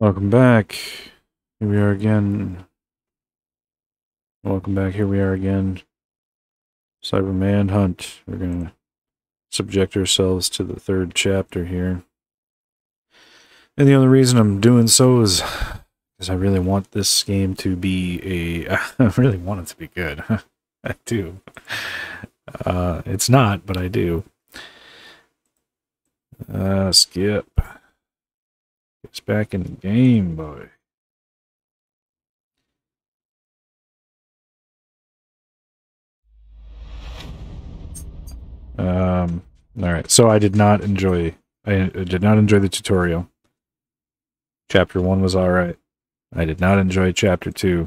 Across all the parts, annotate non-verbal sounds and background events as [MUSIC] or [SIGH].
Welcome back. Here we are again. Welcome back. Here we are again. Cyber Manhunt. We're going to subject ourselves to the third chapter here. And the only reason I'm doing so is because I really want this game to be a. [LAUGHS] I really want it to be good. [LAUGHS] I do. Uh, it's not, but I do. Uh, skip. It's back in the game, boy. Um, all right. So I did not enjoy. I, I did not enjoy the tutorial. Chapter one was all right. I did not enjoy chapter two.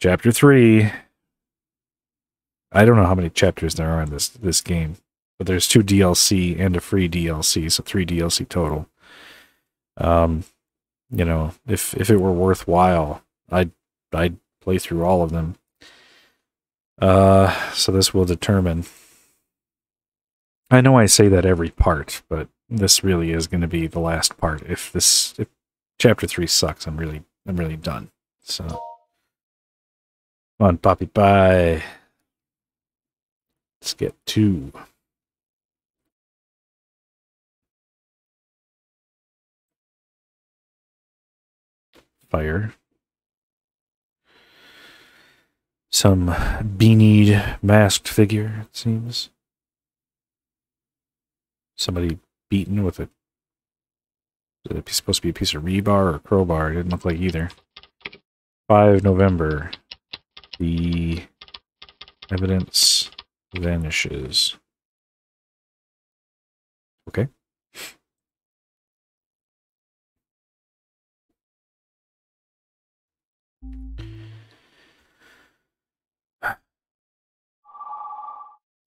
Chapter three. I don't know how many chapters there are in this this game, but there's two DLC and a free DLC, so three DLC total. Um, you know, if if it were worthwhile, I'd I'd play through all of them. Uh, so this will determine. I know I say that every part, but this really is going to be the last part. If this if chapter three sucks, I'm really I'm really done. So, come on, Poppy Pie. Let's get two. Fire. Some beanied masked figure, it seems. Somebody beaten with a. It supposed to be a piece of rebar or crowbar? It didn't look like either. 5 November. The evidence vanishes. Okay.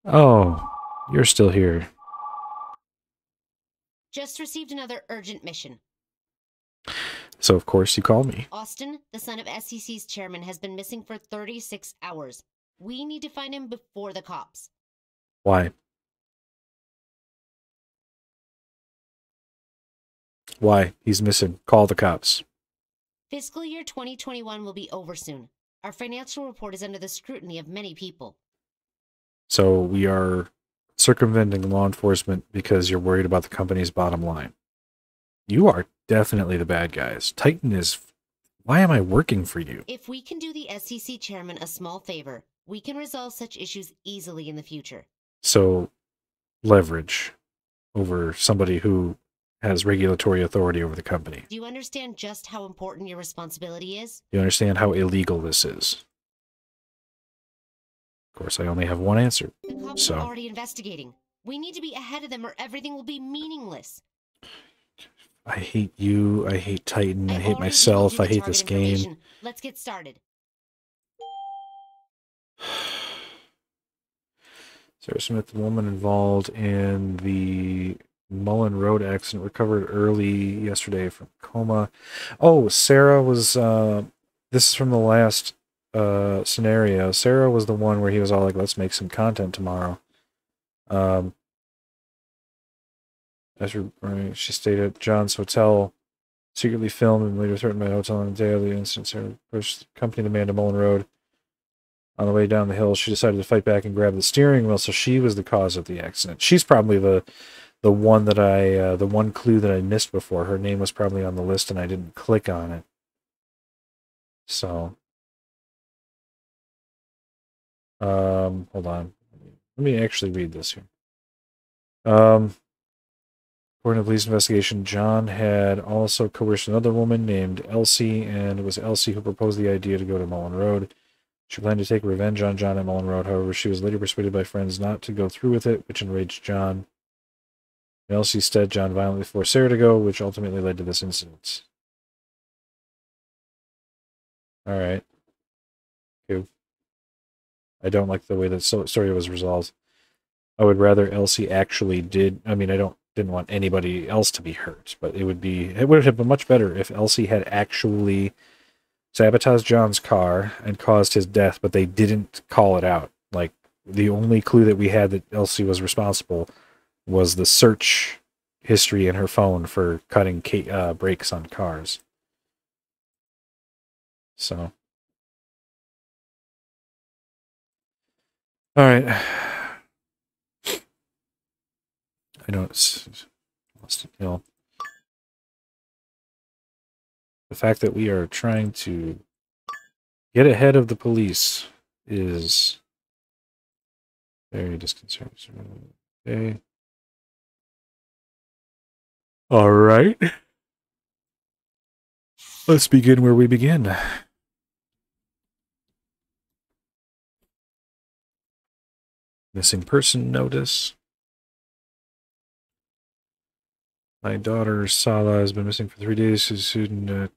Oh, you're still here. Just received another urgent mission. So, of course, you called me. Austin, the son of SEC's chairman, has been missing for 36 hours. We need to find him before the cops. Why? Why? He's missing. Call the cops. Fiscal year 2021 will be over soon. Our financial report is under the scrutiny of many people. So we are circumventing law enforcement because you're worried about the company's bottom line. You are definitely the bad guys. Titan is. Why am I working for you? If we can do the SEC chairman a small favor, we can resolve such issues easily in the future. So, leverage over somebody who has regulatory authority over the company. Do you understand just how important your responsibility is? Do You understand how illegal this is? Of course, I only have one answer. The cops So- are already investigating. We need to be ahead of them or everything will be meaningless. I hate you. I hate Titan. I I've hate myself. I hate this game. Let's get started. [SIGHS] Sarah Smith, the woman involved in the Mullen Road accident, recovered early yesterday from coma. Oh, Sarah was. Uh, this is from the last uh, scenario. Sarah was the one where he was all like, "Let's make some content tomorrow." Um, as she stayed at John's hotel, secretly filmed and later threatened by the hotel on the day of the incident. Sarah pushed the company the to Mullen Road. On the way down the hill, she decided to fight back and grab the steering wheel, so she was the cause of the accident. She's probably the the one that I uh, the one clue that I missed before. Her name was probably on the list and I didn't click on it. So um hold on. Let me actually read this here. Um According to police investigation, John had also coerced another woman named Elsie, and it was Elsie who proposed the idea to go to Mullen Road. She planned to take revenge on John at Mullen Road. However, she was later persuaded by friends not to go through with it, which enraged John. In Elsie's stead, John violently forced Sarah to go, which ultimately led to this incident. All right. Cool. I don't like the way that story was resolved. I would rather Elsie actually did. I mean, I don't didn't want anybody else to be hurt, but it would be it would have been much better if Elsie had actually sabotaged John's car and caused his death, but they didn't call it out. Like the only clue that we had that Elsie was responsible was the search history in her phone for cutting uh, brakes on cars. So, all right. I don't. Austin Hill. The fact that we are trying to get ahead of the police is very disconcerting. Okay. All right. Let's begin where we begin. Missing person notice. My daughter Sala has been missing for three days. She's student at.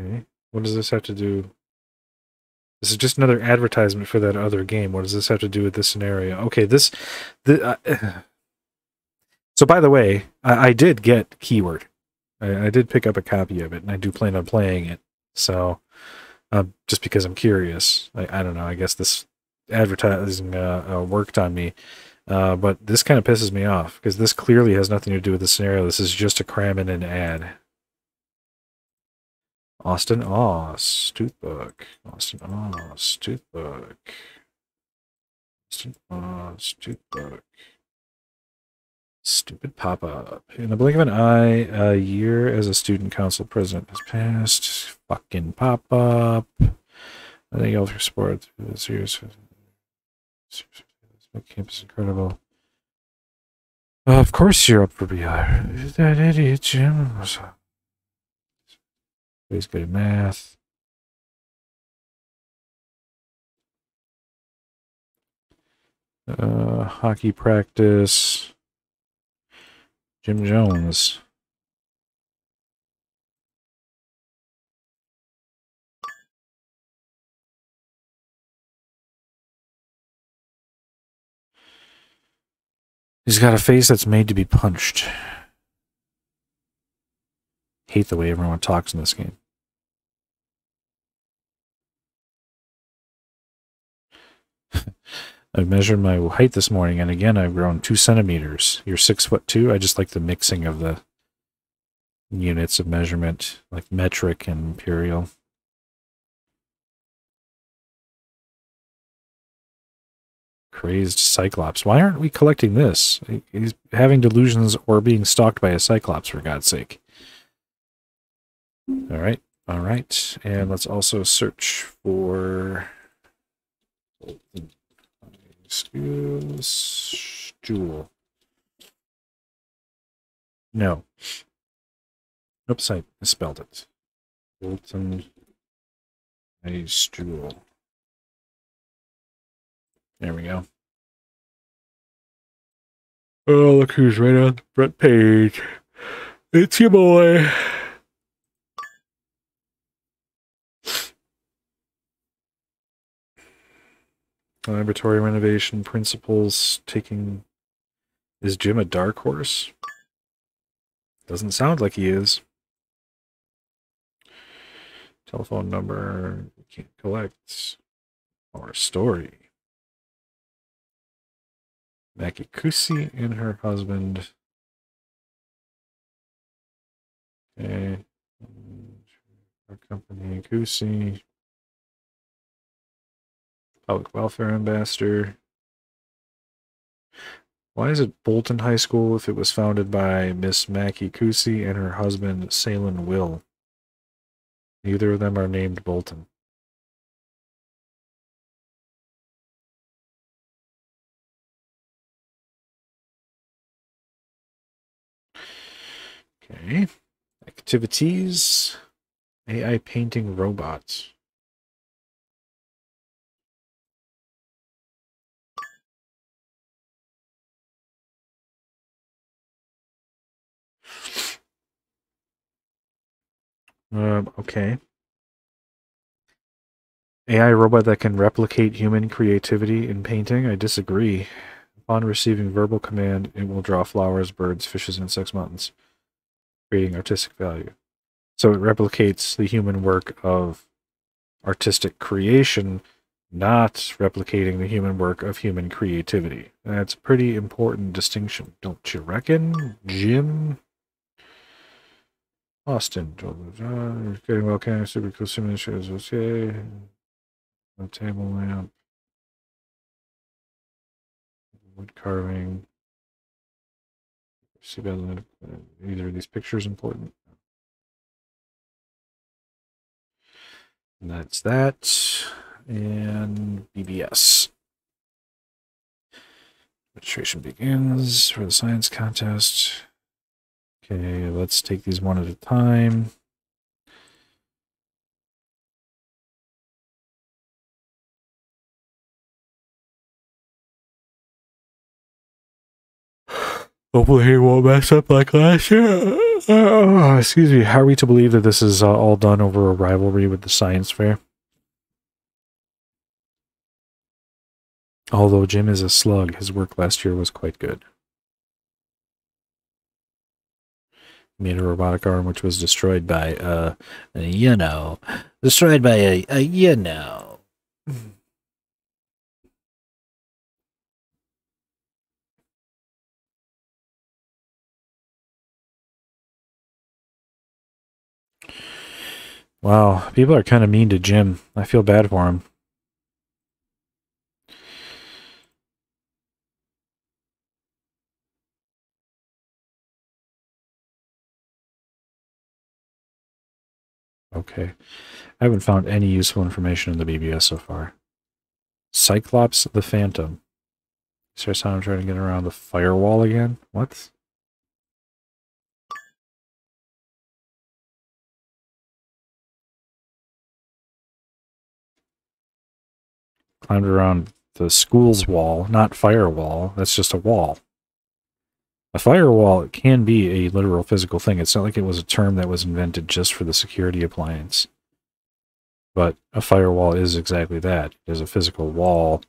Okay. What does this have to do? This is just another advertisement for that other game. What does this have to do with this scenario? Okay, this. The, uh, [SIGHS] so, by the way, I, I did get Keyword. I, I, did pick up a copy of it, and I do plan on playing it. So, uh, just because I'm curious, I, I, don't know. I guess this advertising uh, uh worked on me. Uh, but this kind of pisses me off because this clearly has nothing to do with the scenario. This is just a cram in an ad. Austin Oz, Toothbook. Austin Oz, Toothbook. Austin Oz, Toothbook. Stupid pop up. In the blink of an eye, a year as a student council president has passed. Fucking pop up. I think I'll support serious. Campus incredible. Uh, of course you're up for BR. That idiot Jim. He's good at math. Uh, hockey practice. Jim Jones. He's got a face that's made to be punched. Hate the way everyone talks in this game. [LAUGHS] I measured my height this morning, and again, I've grown two centimeters. You're six foot two. I just like the mixing of the units of measurement, like metric and imperial. Crazed Cyclops. Why aren't we collecting this? He's having delusions or being stalked by a Cyclops, for God's sake. All right. All right. And let's also search for Jewel. No. Oops, I misspelled it. Bolton Ice Jewel. There we go. Oh, look who's right on the front page. It's your boy. Laboratory renovation principles taking. Is Jim a dark horse? Doesn't sound like he is. Telephone number. Can't collect. Or story. Maki Kusi and her husband. Okay. Our company, Kusi. Public Welfare Ambassador. Why is it Bolton High School if it was founded by Miss Mackie Kusi and her husband, Salen Will? Neither of them are named Bolton. Okay. Activities. AI painting robots. Um, okay. AI robot that can replicate human creativity in painting? I disagree. Upon receiving verbal command, it will draw flowers, birds, fishes, insects, mountains creating artistic value. So it replicates the human work of artistic creation, not replicating the human work of human creativity. That's a pretty important distinction, don't you reckon, Jim? Austin, getting well of super cool simulations, okay. A table lamp, wood carving. See uh, either of these pictures important. And that's that. And BBS. Registration begins for the science contest. Okay, let's take these one at a time. Hopefully he won't mess up like last year. Uh, excuse me. How are we to believe that this is uh, all done over a rivalry with the science fair? Although Jim is a slug, his work last year was quite good. He made a robotic arm which was destroyed by, uh, you know, destroyed by a, a you know. Wow, people are kind of mean to Jim. I feel bad for him. Okay. I haven't found any useful information in the BBS so far. Cyclops the Phantom. Is that how I'm trying to get around the firewall again? What? Climbed around the school's wall, not firewall. That's just a wall. A firewall can be a literal physical thing. It's not like it was a term that was invented just for the security appliance. But a firewall is exactly that. It is a physical wall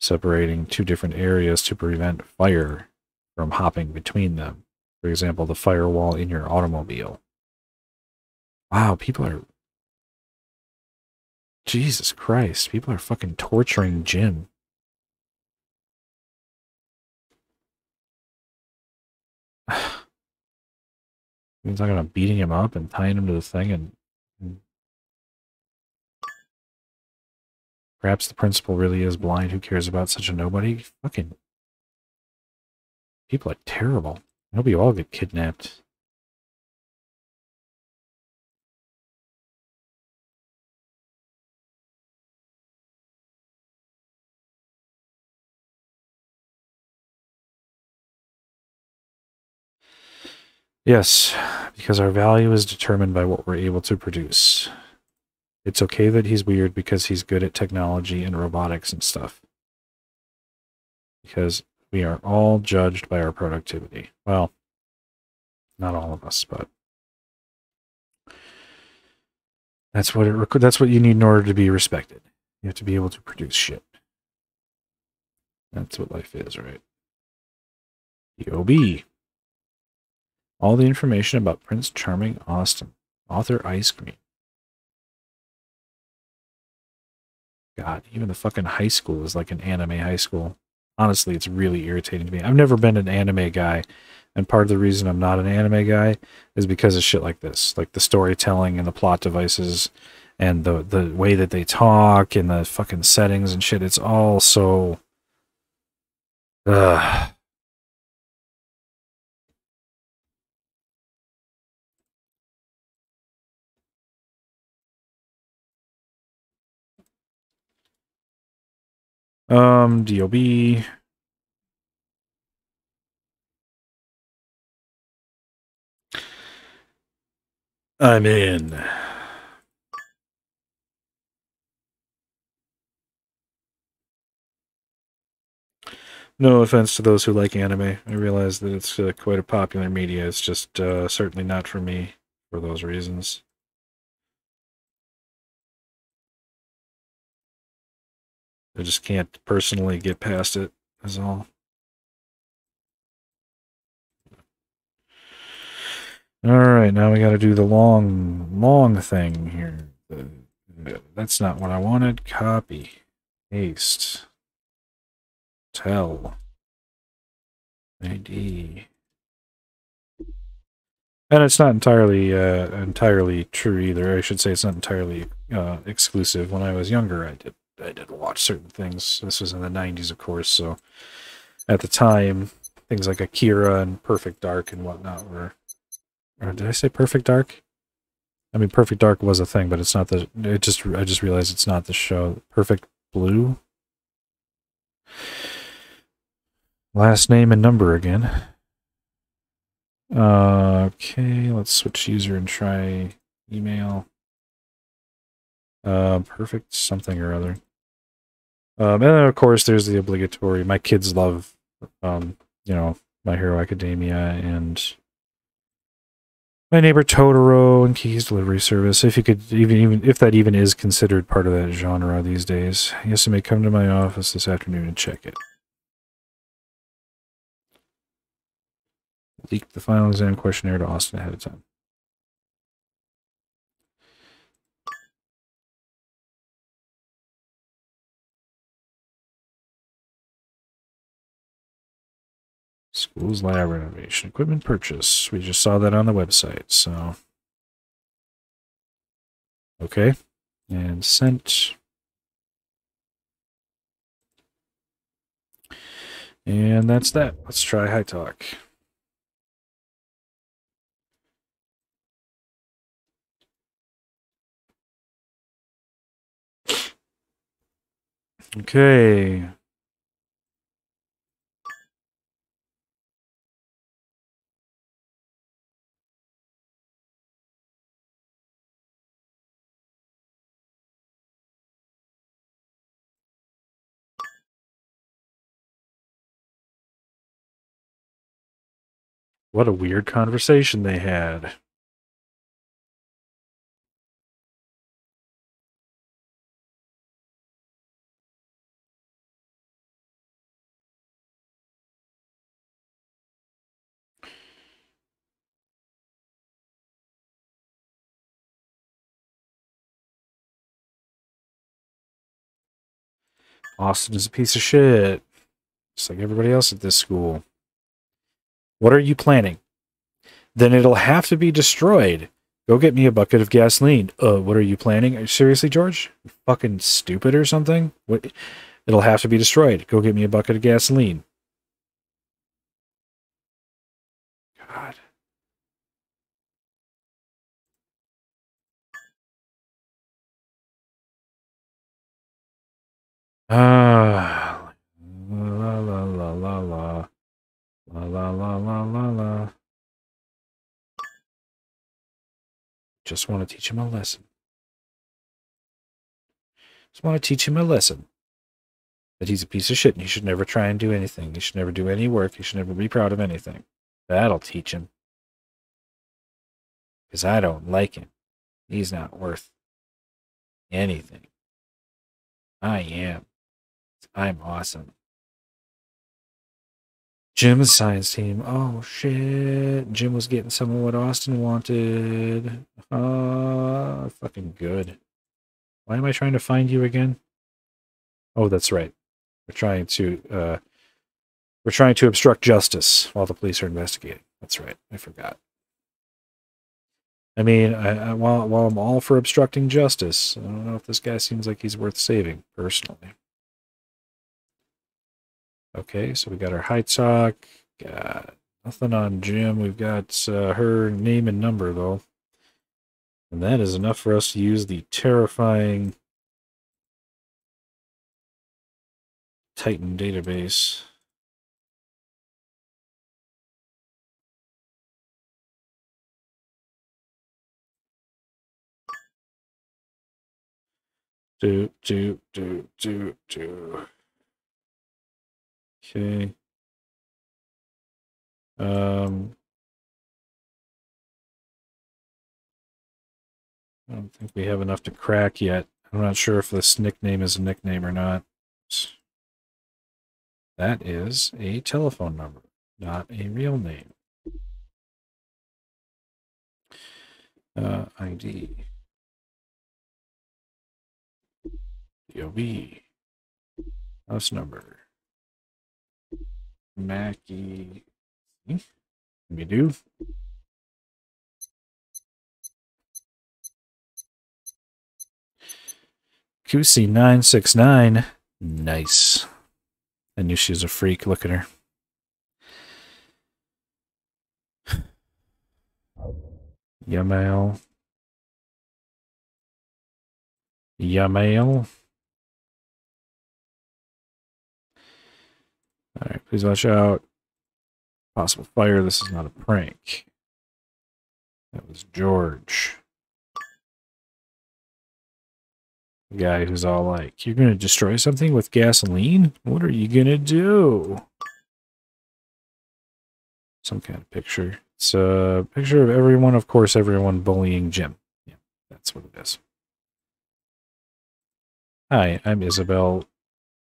separating two different areas to prevent fire from hopping between them. For example, the firewall in your automobile. Wow, people are Jesus Christ, people are fucking torturing Jim. He's talking about beating him up and tying him to the thing and, and perhaps the principal really is blind. Who cares about such a nobody? Fucking people are terrible. I hope you all get kidnapped. Yes, because our value is determined by what we're able to produce. It's okay that he's weird because he's good at technology and robotics and stuff. Because we are all judged by our productivity. Well, not all of us, but that's what it that's what you need in order to be respected. You have to be able to produce shit. That's what life is, right? EOB. All the information about Prince Charming Austin. Author Ice Cream. God, even the fucking high school is like an anime high school. Honestly, it's really irritating to me. I've never been an anime guy, and part of the reason I'm not an anime guy is because of shit like this, like the storytelling and the plot devices and the the way that they talk and the fucking settings and shit. It's all so. Ugh. Um, DOB. I'm in. No offense to those who like anime. I realize that it's uh, quite a popular media. It's just uh, certainly not for me for those reasons. I just can't personally get past it, is all. Alright, now we gotta do the long, long thing here. That's not what I wanted. Copy. Paste. Tell. ID. And it's not entirely uh, entirely true either. I should say it's not entirely uh, exclusive. When I was younger, I did I didn't watch certain things. This was in the '90s, of course. So at the time, things like Akira and Perfect Dark and whatnot were. Or did I say Perfect Dark? I mean, Perfect Dark was a thing, but it's not the. It just I just realized it's not the show. Perfect Blue. Last name and number again. Uh, okay, let's switch user and try email. Uh, perfect something or other. Um, and then of course there's the obligatory. My kids love, um, you know, My Hero Academia and My Neighbor Totoro and Kiki's Delivery Service. If you could even even if that even is considered part of that genre these days, yes, you may come to my office this afternoon and check it. Leak the final exam questionnaire to Austin ahead of time. School's lab renovation. Equipment purchase. We just saw that on the website, so. Okay. And sent. And that's that. Let's try high talk. Okay. What a weird conversation they had. Austin is a piece of shit. Just like everybody else at this school. What are you planning? Then it'll have to be destroyed. Go get me a bucket of gasoline. Uh, what are you planning? Seriously, George? You fucking stupid or something? What? It'll have to be destroyed. Go get me a bucket of gasoline. God. Ah. La la la la. La la la la la. Just want to teach him a lesson. Just want to teach him a lesson. That he's a piece of shit and he should never try and do anything. He should never do any work. He should never be proud of anything. That'll teach him. Because I don't like him. He's not worth anything. I am. I'm awesome. Jim's science team. Oh shit. Jim was getting some of what Austin wanted. Uh fucking good. Why am I trying to find you again? Oh, that's right. We're trying to uh we're trying to obstruct justice while the police are investigating. That's right. I forgot. I mean, I, I, while while I'm all for obstructing justice, I don't know if this guy seems like he's worth saving personally. Okay, so we got our high talk. Got nothing on Jim. We've got uh, her name and number though, and that is enough for us to use the terrifying Titan database. Do do do do do. Okay. Um, I don't think we have enough to crack yet. I'm not sure if this nickname is a nickname or not. That is a telephone number, not a real name. Uh, ID. DOB. House number. Mackie. We hmm? do. QC nine six nine. Nice. I knew she was a freak. Look at her. [SIGHS] Yamail. Yamail. All right, please watch out. Possible fire. This is not a prank. That was George. The guy who's all like, You're going to destroy something with gasoline? What are you going to do? Some kind of picture. It's a picture of everyone, of course, everyone bullying Jim. Yeah, that's what it is. Hi, I'm Isabel.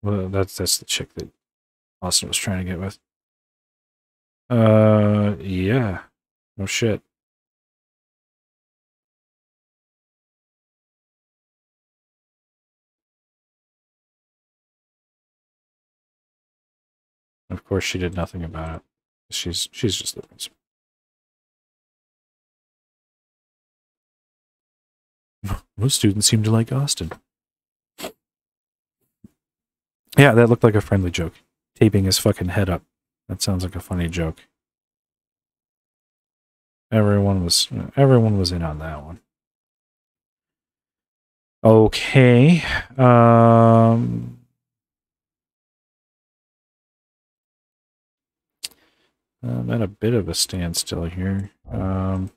Well, that's that's the chick that Austin was trying to get with. Uh, yeah. No shit. Of course, she did nothing about it. She's she's just the principal. [LAUGHS] Most students seem to like Austin. Yeah, that looked like a friendly joke. Taping his fucking head up. That sounds like a funny joke. Everyone was everyone was in on that one. Okay. Um I'm at a bit of a standstill here. Um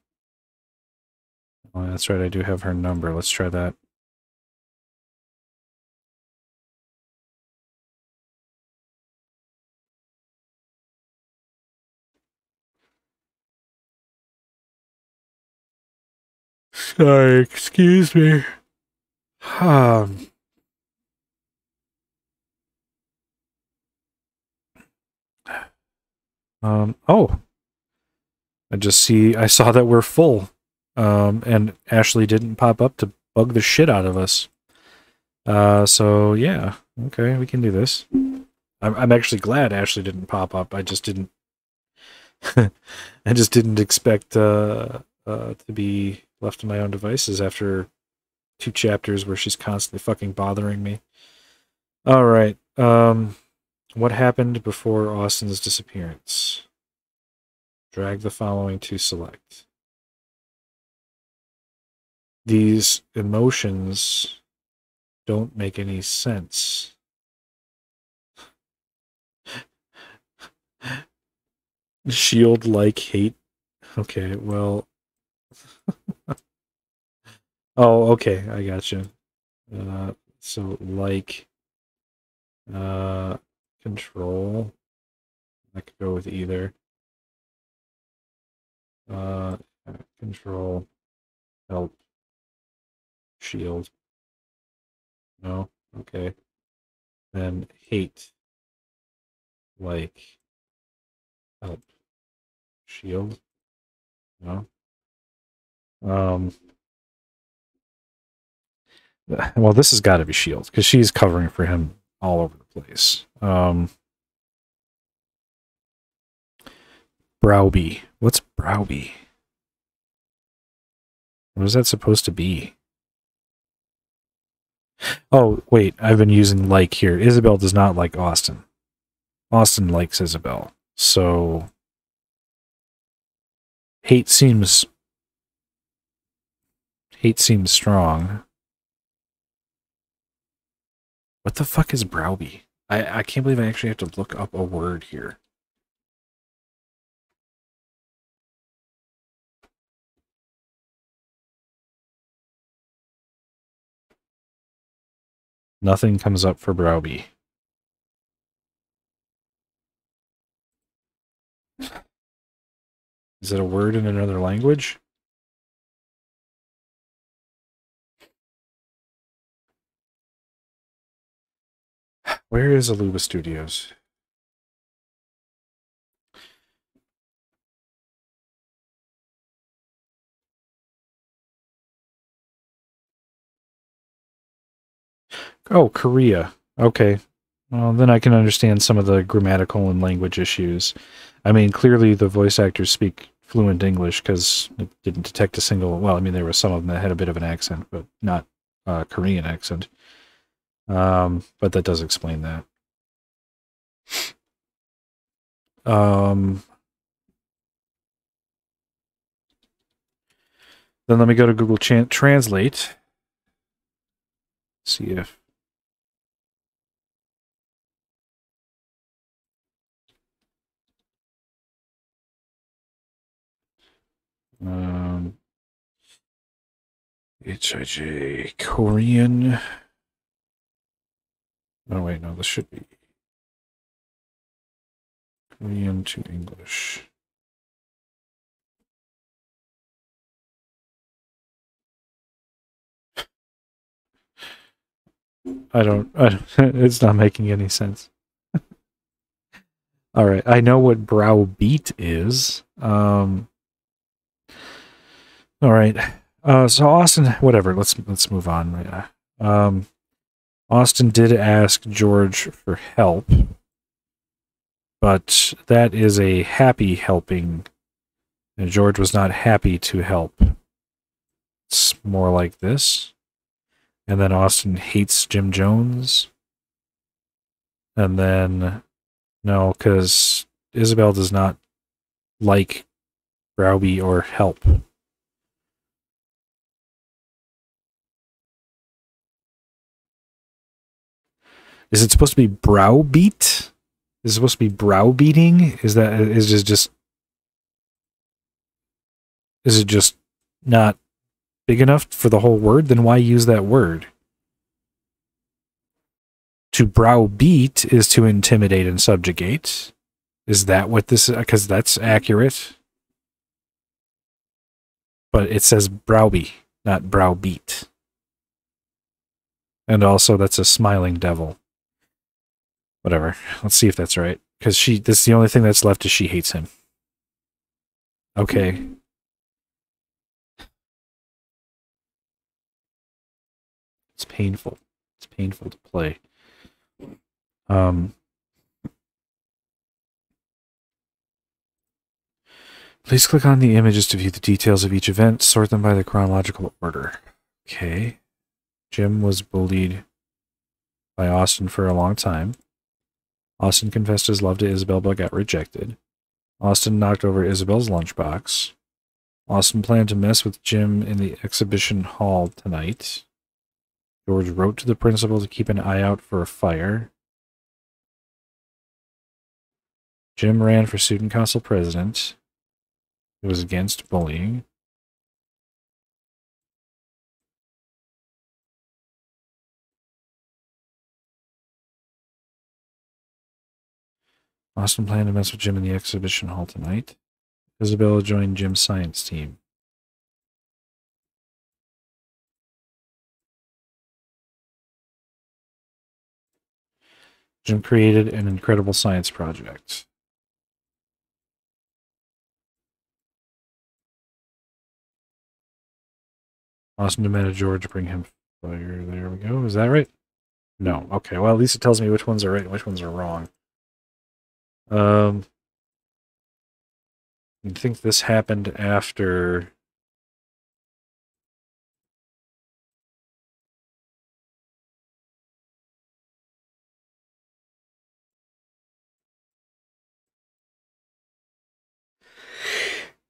Oh, that's right. I do have her number. Let's try that. Sorry, excuse me. Um, um, oh. I just see, I saw that we're full. Um, and Ashley didn't pop up to bug the shit out of us. Uh, so yeah, okay, we can do this. I'm, I'm actually glad Ashley didn't pop up. I just didn't, [LAUGHS] I just didn't expect, uh, uh, to be left to my own devices after two chapters where she's constantly fucking bothering me. All right. Um, what happened before Austin's disappearance? Drag the following to select. These emotions don't make any sense. [LAUGHS] Shield like hate. Okay, well, oh, okay, I got you. Uh, so like, uh, control. I could go with either. Uh, control, help, shield. No, okay. Then hate, like, help, shield. No. Um. [SIGHS] Well, this has got to be Shield because she's covering for him all over the place. Um. Browby. What's Browby? What is that supposed to be? Oh, wait. I've been using like here. Isabel does not like Austin. Austin likes Isabel. So hate seems hate seems strong. What the fuck is Browby? I, I can't believe I actually have to look up a word here. Nothing comes up for Browby. Is it a word in another language? Where is Aluba Studios? Oh, Korea. Okay. Well, then I can understand some of the grammatical and language issues. I mean, clearly the voice actors speak fluent English because it didn't detect a single. Well, I mean, there were some of them that had a bit of an accent, but not a Korean accent. Um, but that does explain that. Um, then let me go to Google Chan- Translate. See if Um, HIJ Korean. Oh, wait, no, this should be Korean to English. I don't, I don't [LAUGHS] it's not making any sense. [LAUGHS] All right, I know what browbeat is. Um, all right. Uh, so Austin, whatever. Let's let's move on. Um, Austin did ask George for help, but that is a happy helping, and George was not happy to help. It's more like this, and then Austin hates Jim Jones, and then no, because Isabel does not like Browby or help. Is it supposed to be browbeat? Is it supposed to be browbeating? Is that is it just is it just not big enough for the whole word? Then why use that word? To browbeat is to intimidate and subjugate. Is that what this is? Because that's accurate. But it says browby, not browbeat. And also, that's a smiling devil whatever. Let's see if that's right. Because she, this is the only thing that's left is she hates him. Okay. It's painful. It's painful to play. Um. Please click on the images to view the details of each event. Sort them by the chronological order. Okay. Jim was bullied by Austin for a long time. Austin confessed his love to Isabel but got rejected. Austin knocked over Isabel's lunchbox. Austin planned to mess with Jim in the exhibition hall tonight. George wrote to the principal to keep an eye out for a fire. Jim ran for student council president. It was against bullying. Austin planned to mess with Jim in the exhibition hall tonight. Isabella joined Jim's science team. Jim created an incredible science project. Austin demanded George to bring him fire. There we go. Is that right? No. Okay. Well, at least it tells me which ones are right and which ones are wrong. Um, I think this happened after.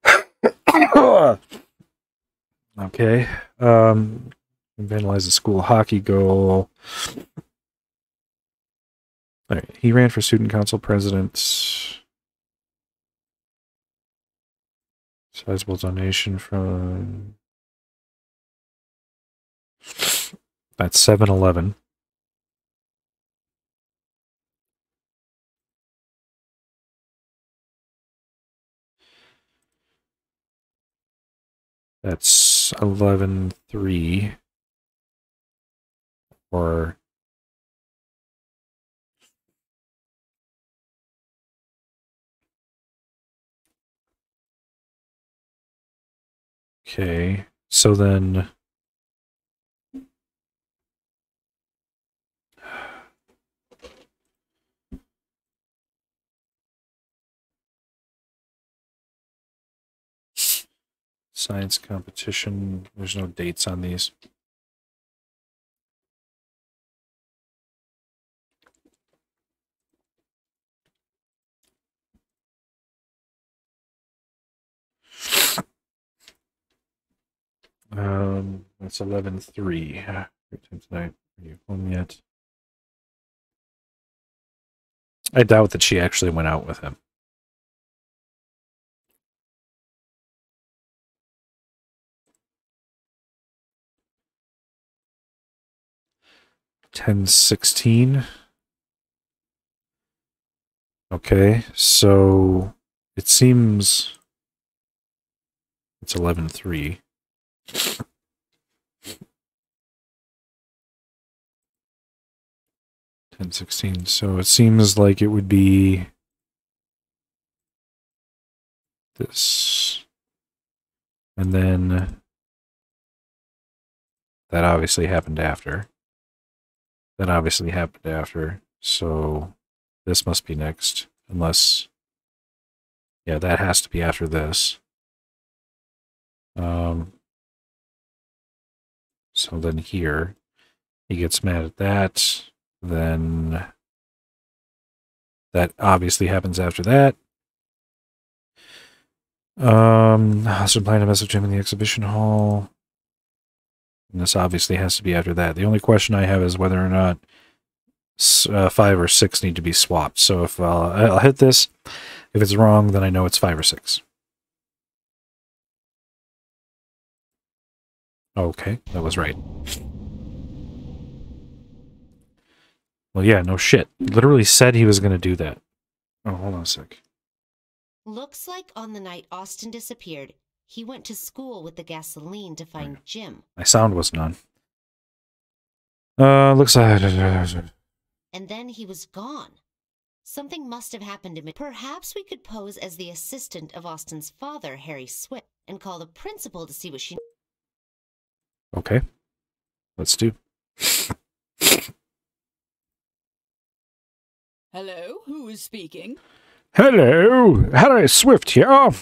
[COUGHS] okay. Um, vandalize the school hockey goal. All right. He ran for student council president. Sizable donation from. That's 7 Eleven. That's 11 3. Or Okay, so then... [SIGHS] Science competition, there's no dates on these. Um, it's eleven three. Good time tonight. Are you home yet? I doubt that she actually went out with him. Ten sixteen. Okay, so it seems it's eleven three. Ten sixteen. So it seems like it would be this, and then that obviously happened after. That obviously happened after. So this must be next, unless yeah, that has to be after this. Um. So then here, he gets mad at that. Then that obviously happens after that. Um, husband planned to message him in the exhibition hall. And this obviously has to be after that. The only question I have is whether or not uh, five or six need to be swapped. So if uh, I'll hit this, if it's wrong, then I know it's five or six. Okay, that was right. Well, yeah, no shit. Literally said he was going to do that. Oh, hold on a sec. Looks like on the night Austin disappeared, he went to school with the gasoline to find Jim. My sound was none. Uh, looks like. And then he was gone. Something must have happened to me. Perhaps we could pose as the assistant of Austin's father, Harry Swift, and call the principal to see what she. Okay. Let's do. Hello, who is speaking? Hello, Harry Swift here. Oh,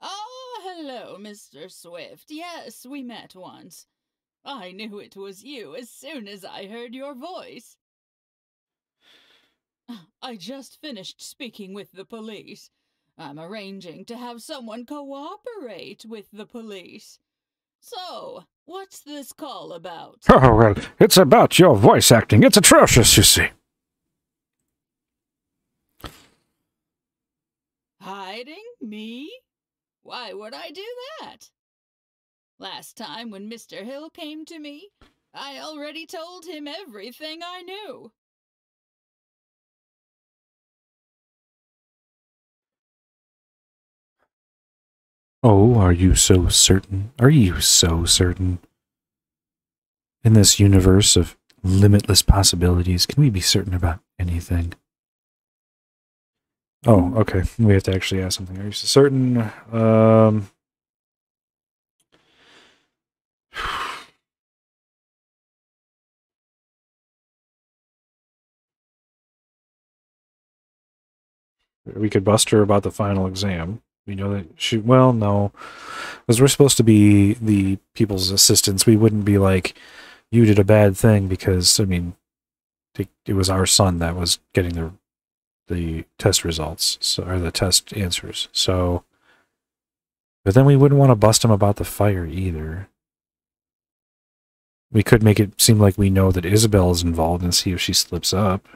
ah, hello, Mr. Swift. Yes, we met once. I knew it was you as soon as I heard your voice. [SIGHS] I just finished speaking with the police. I'm arranging to have someone cooperate with the police. So, what's this call about? Oh, well, it's about your voice acting. It's atrocious, you see. Hiding me? Why would I do that? Last time when Mr. Hill came to me, I already told him everything I knew. Oh, are you so certain? Are you so certain? In this universe of limitless possibilities, can we be certain about anything? Oh, okay. We have to actually ask something. Are you so certain? Um. [SIGHS] We could bust her about the final exam. We know that she. Well, no, because we're supposed to be the people's assistants. We wouldn't be like, you did a bad thing because I mean, it, it was our son that was getting the the test results, so or the test answers. So, but then we wouldn't want to bust him about the fire either. We could make it seem like we know that Isabel is involved and see if she slips up.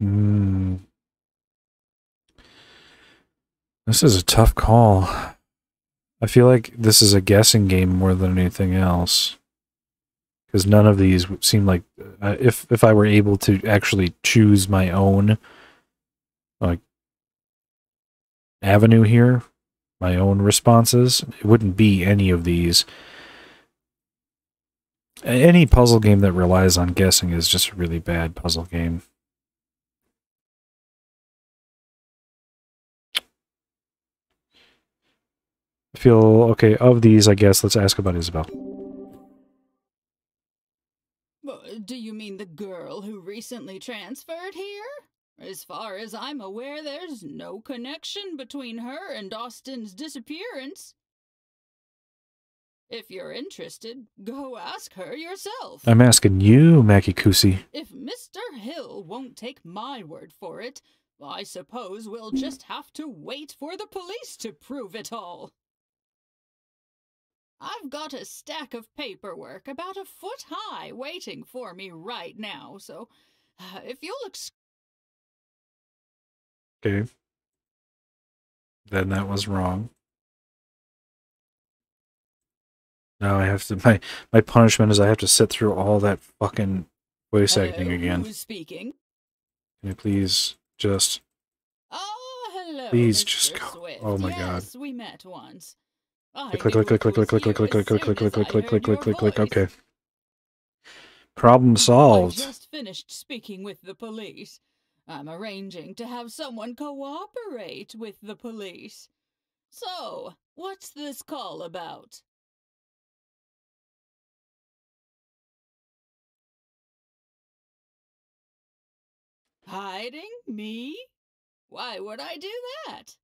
Hmm. This is a tough call. I feel like this is a guessing game more than anything else. Because none of these seem like uh, if if I were able to actually choose my own like avenue here, my own responses, it wouldn't be any of these. Any puzzle game that relies on guessing is just a really bad puzzle game. Feel okay. Of these, I guess let's ask about Isabel. Do you mean the girl who recently transferred here? As far as I'm aware, there's no connection between her and Austin's disappearance. If you're interested, go ask her yourself. I'm asking you, Mackie Kusi. If Mr. Hill won't take my word for it, I suppose we'll just have to wait for the police to prove it all. I've got a stack of paperwork about a foot high waiting for me right now, so uh, if you'll excuse Okay. Then that was wrong. Now I have to [LAUGHS] my my punishment is I have to sit through all that fucking voice acting again. Who's speaking? Can you please just Oh, hello. Please Mr. just go. Swift. Oh my God. yes, we met once. Oh, I click click click click click click click click click click click click click click click click click okay. Problem I solved. just finished speaking with the police. I'm arranging to have someone cooperate with the police. So, what's this call about? Hiding me? Why would I do that?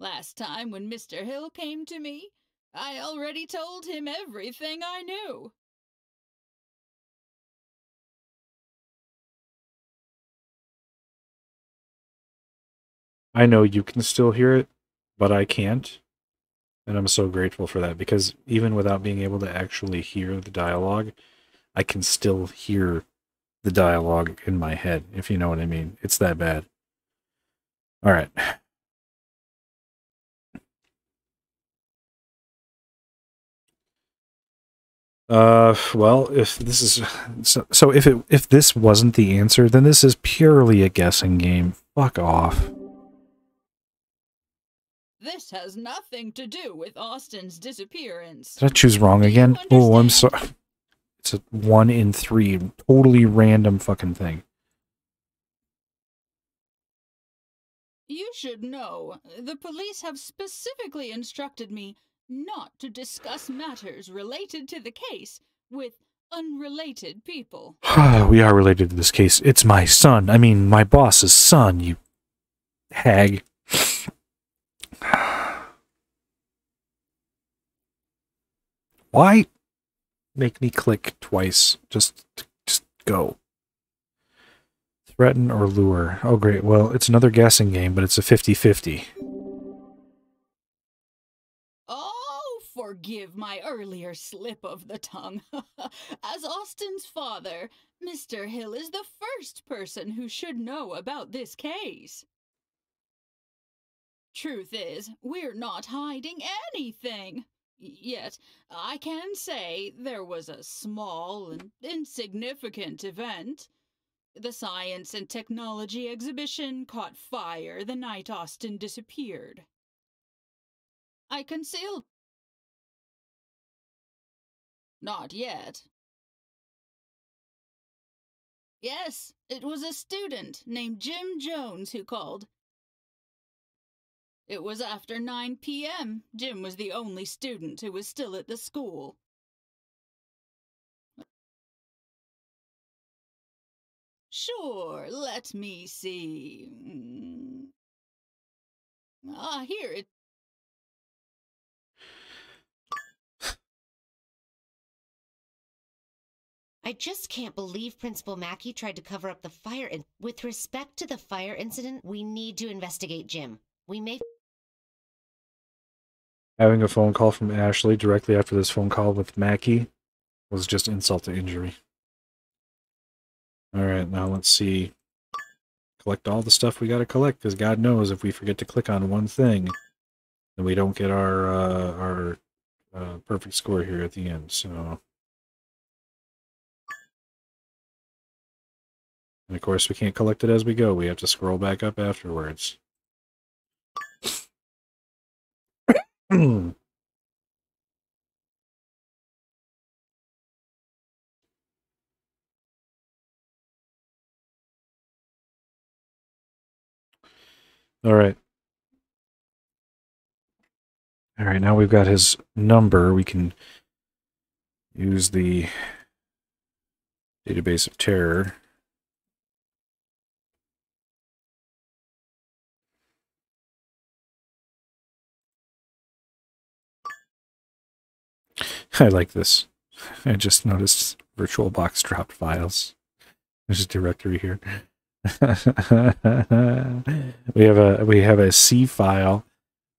Last time when Mr. Hill came to me, I already told him everything I knew. I know you can still hear it, but I can't. And I'm so grateful for that because even without being able to actually hear the dialogue, I can still hear the dialogue in my head, if you know what I mean. It's that bad. All right. Uh, well, if this is so, so if it if this wasn't the answer, then this is purely a guessing game. Fuck off. This has nothing to do with Austin's disappearance. Did I choose wrong again? Oh, I'm sorry. [LAUGHS] It's a one in three. Totally random fucking thing. You should know, the police have specifically instructed me not to discuss matters related to the case with unrelated people. [SIGHS] we are related to this case. It's my son. I mean, my boss's son, you hag. [SIGHS] Why make me click twice? Just, just go. Threaten or lure. Oh, great. Well, it's another guessing game, but it's a 50 50. Forgive my earlier slip of the tongue. [LAUGHS] As Austin's father, Mr. Hill is the first person who should know about this case. Truth is, we're not hiding anything. Yet, I can say there was a small and insignificant event. The Science and Technology exhibition caught fire the night Austin disappeared. I concealed. Not yet. Yes, it was a student named Jim Jones who called. It was after 9 p.m. Jim was the only student who was still at the school. Sure, let me see. Mm. Ah, here it. I just can't believe Principal Mackey tried to cover up the fire. And with respect to the fire incident, we need to investigate Jim. We may Having a phone call from Ashley directly after this phone call with Mackey was just insult to injury. All right, now let's see. Collect all the stuff we got to collect, because God knows if we forget to click on one thing, then we don't get our uh, our uh, perfect score here at the end. So, and of course, we can't collect it as we go. We have to scroll back up afterwards. [CLEARS THROAT] All right. All right, now we've got his number. We can use the Database of terror. I like this. I just noticed VirtualBox dropped files. There's a directory here. [LAUGHS] we have a we have a C file.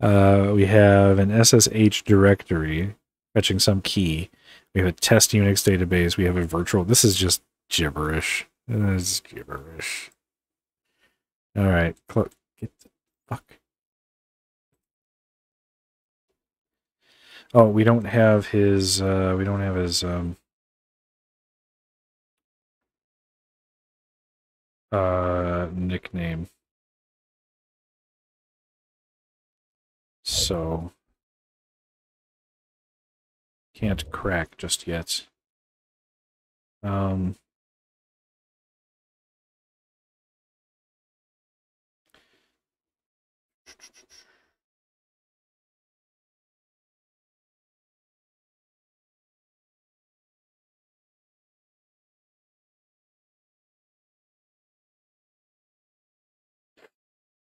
Uh, we have an SSH directory fetching some key. We have a test Unix database. We have a virtual. This is just gibberish. This is gibberish. All right, get the fuck. Oh, we don't have his. Uh, we don't have his. Um, uh, nickname. So can't crack just yet. Um,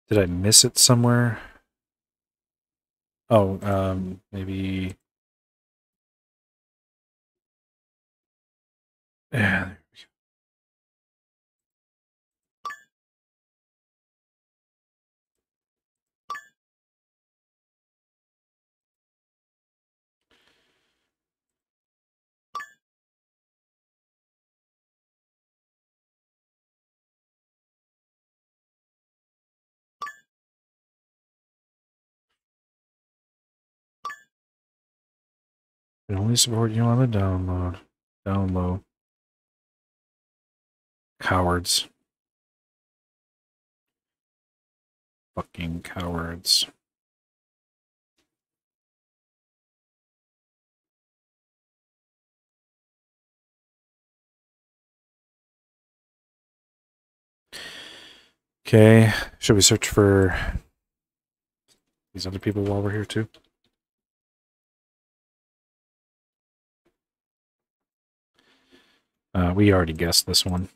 Did I miss it somewhere? Oh, um, maybe. Yeah. Can only support you on the download. Download. Cowards. Fucking cowards. Okay, should we search for these other people while we're here too? Uh, we already guessed this one.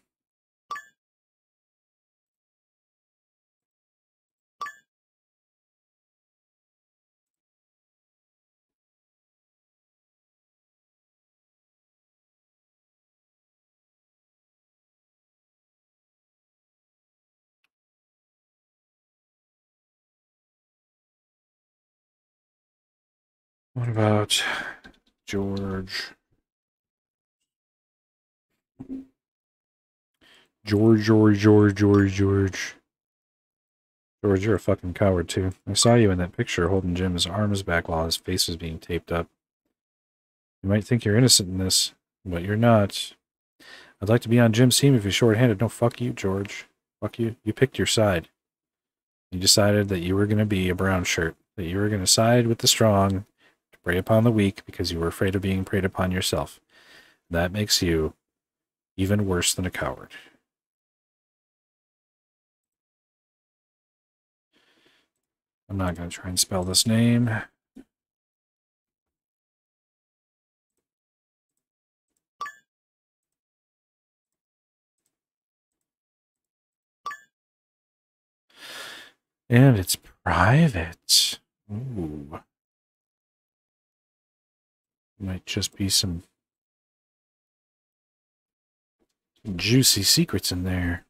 What about George? George, George, George, George, George. George, you're a fucking coward too. I saw you in that picture holding Jim's arms back while his face was being taped up. You might think you're innocent in this, but you're not. I'd like to be on Jim's team if he's short-handed. No, fuck you, George. Fuck you. You picked your side. You decided that you were going to be a brown shirt, that you were going to side with the strong, to prey upon the weak because you were afraid of being preyed upon yourself. That makes you even worse than a coward. I'm not going to try and spell this name. And it's private. Ooh. Might just be some juicy secrets in there.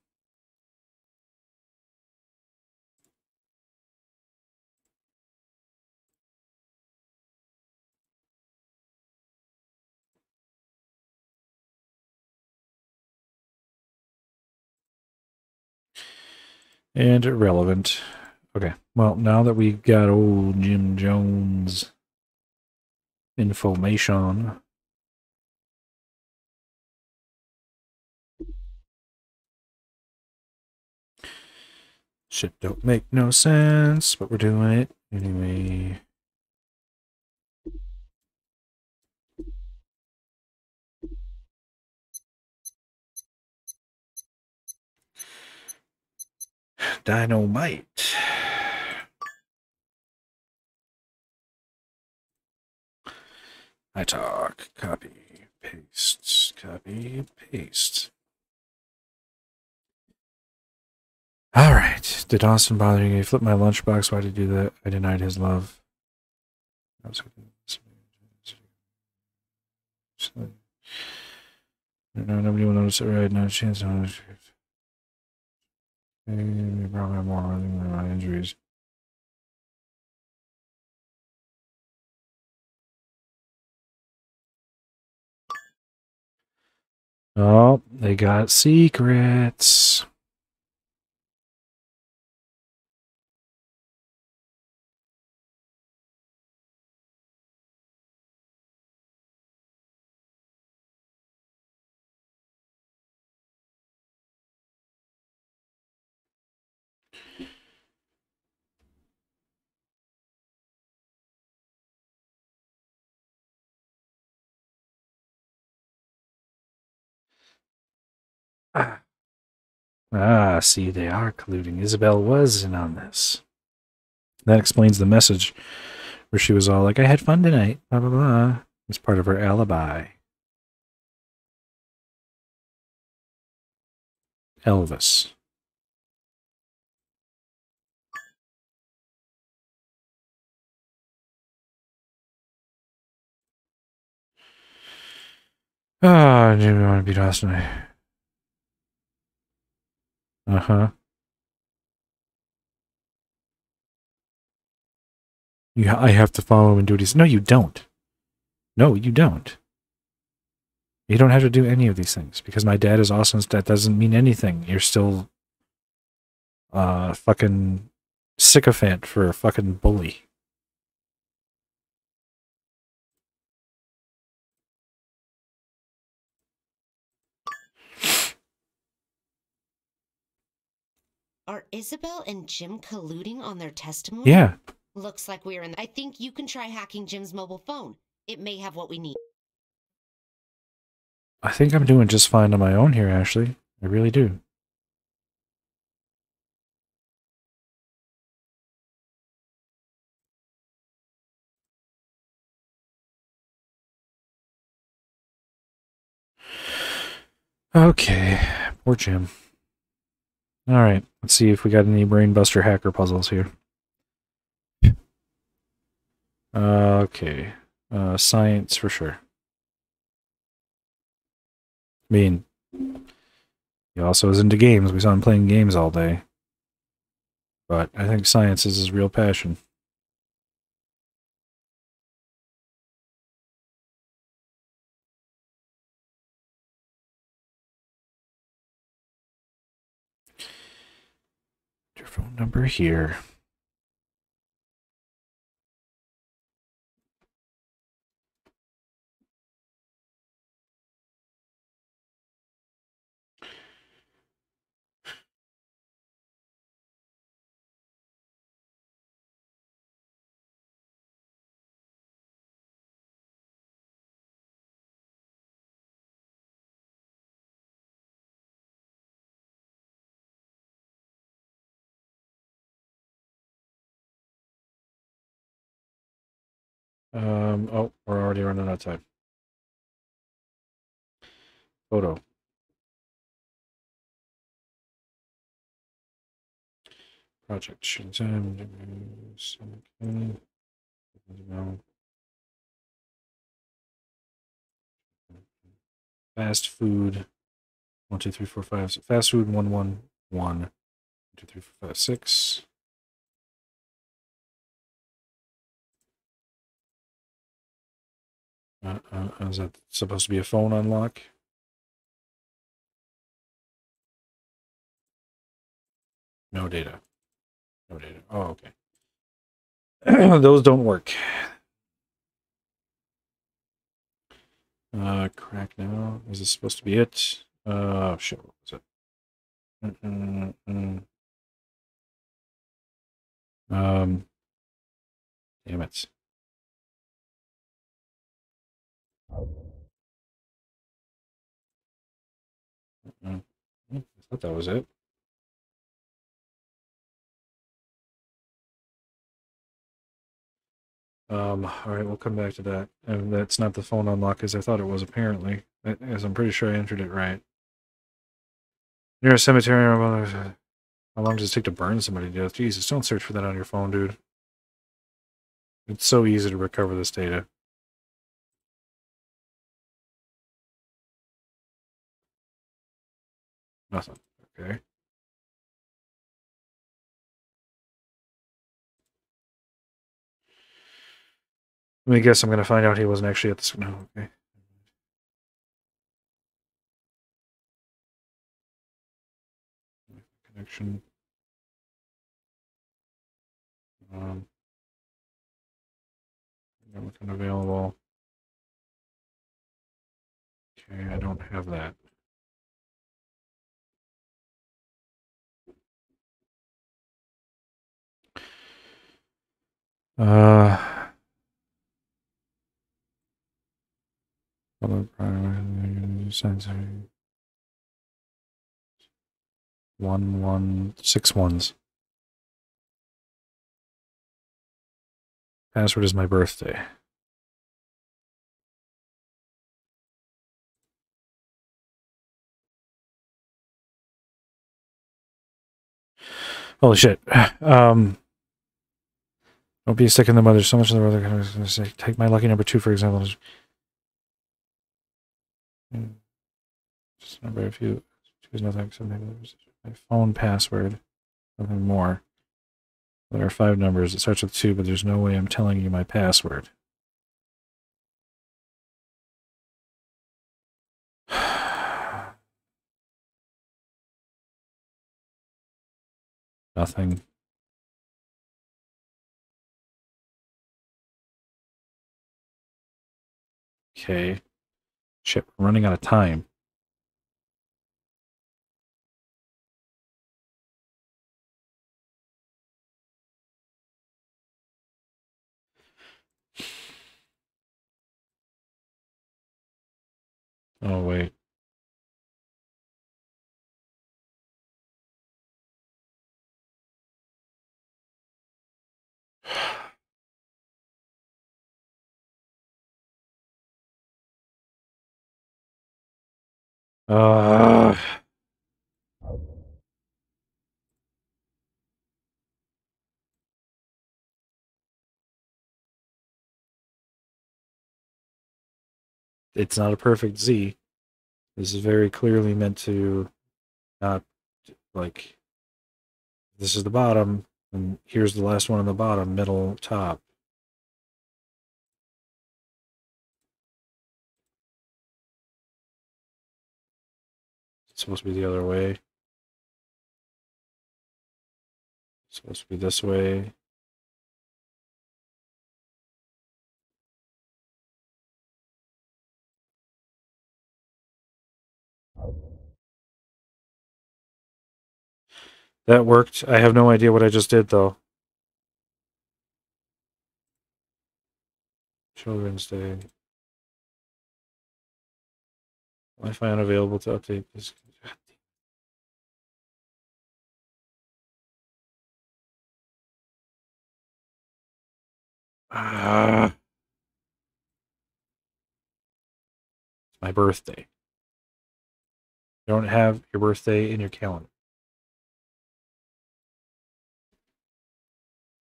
And irrelevant. Okay, well, now that we've got old Jim Jones information, Shit don't make no sense, but we're doing it anyway. Dynamite. I talk, copy, paste, copy, paste. All right. Did Austin bother you? He flipped my lunchbox. Why did you do that? I denied his love. No, nobody will notice it right. No chance. Maybe probably have more than my injuries. Oh, they got secrets. Ah. Ah, see, they are colluding. Isabel was in on this. That explains the message where she was all like, I had fun tonight, blah, blah, blah. It's part of her alibi. Elvis. Ah, oh, Jimmy want to beat Austin. Uh huh. Yeah, I have to follow him and do he's. No, you don't. No, you don't. You don't have to do any of these things because my dad is awesome. That doesn't mean anything. You're still uh fucking sycophant for a fucking bully. Isabel and Jim colluding on their testimony? Yeah. Looks like we're in. I think you can try hacking Jim's mobile phone. It may have what we need. I think I'm doing just fine on my own here, Ashley. I really do. [SIGHS] Okay, poor Jim. All right, let's see if we got any brainbuster hacker puzzles here. Okay, uh, science for sure. I mean, he also is into games. We saw him playing games all day. But I think science is his real passion. Your phone number here. Um, oh, we're already running out of time. Photo. Project. Okay. Fast food. One, two, three, four, five. Fast food. One, one, one. One, two, three, four, five, six. Uh, uh, is that supposed to be a phone unlock? No data. No data. Oh, okay. [CLEARS THROAT] Those don't work. Uh, crack now. Is this supposed to be it? Uh, shit. What was it? Mm, mm, mm. Um, damn it. I thought that was it. Um, all right, we'll come back to that. And that's not the phone unlock as I thought it was, apparently. as I'm pretty sure I entered it right. Near a cemetery. How long does it take to burn somebody to death? Jesus, don't search for that on your phone, dude. It's so easy to recover this data. Nothing. Okay. Let me guess. I'm going to find out he wasn't actually at the. No, okay. Connection. Um. Everything available. Okay, I don't have that. Uh, color primary. One, one, six ones. Password is my birthday. Holy shit. [SIGHS] Um, don't be a stick in the mud. There's so much in the world. I was going to say. Take my lucky number two, for example. Just hmm. number if you choose nothing except maybe there's my phone password, nothing more. There are five numbers. It starts with two, but there's no way I'm telling you my password. [SIGHS] Nothing. Okay. Shit, we're running out of time. Oh, wait. Uh, it's not a perfect Z. This is very clearly meant to not like this is the bottom and here's the last one on the bottom, middle, top. It's supposed to be the other way. It's supposed to be this way. That worked. I have no idea what I just did though. Children's Day. Wi-Fi unavailable to update this. Ah. It's my birthday. You don't have your birthday in your calendar.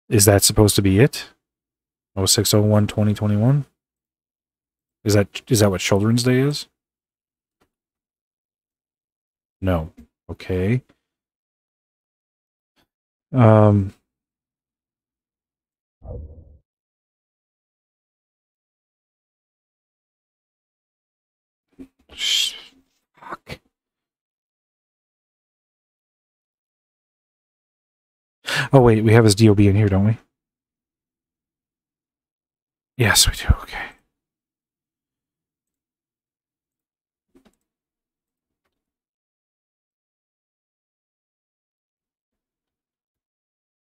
Is that supposed to be it? 0601 2021? Is that is that what Children's Day is? No. Okay. Um fuck. Oh wait, we have his DOB in here, don't we? Yes, we do. Okay.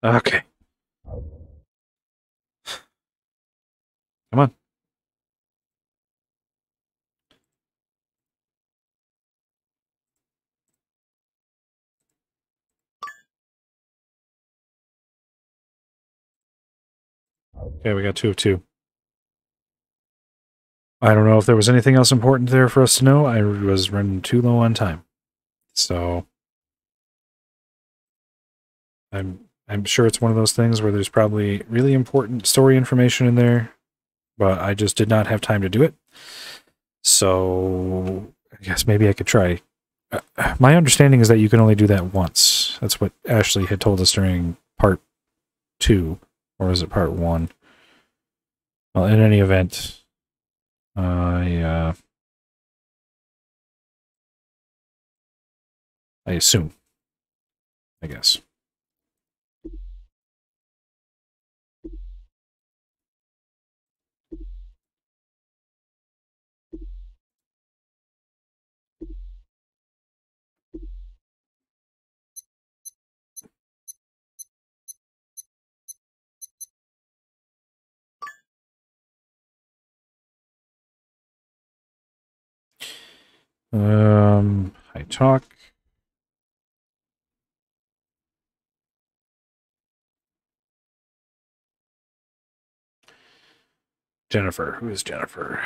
Okay. Come on. Okay, we got two of two. I don't know if there was anything else important there for us to know. I was running too low on time. So I'm I'm sure it's one of those things where there's probably really important story information in there, but I just did not have time to do it. So I guess maybe I could try. Uh, my understanding is that you can only do that once. That's what Ashley had told us during part two, or was it part one? Well, in any event, I uh, I assume. I guess. Um, I talk. Jennifer. Who is Jennifer?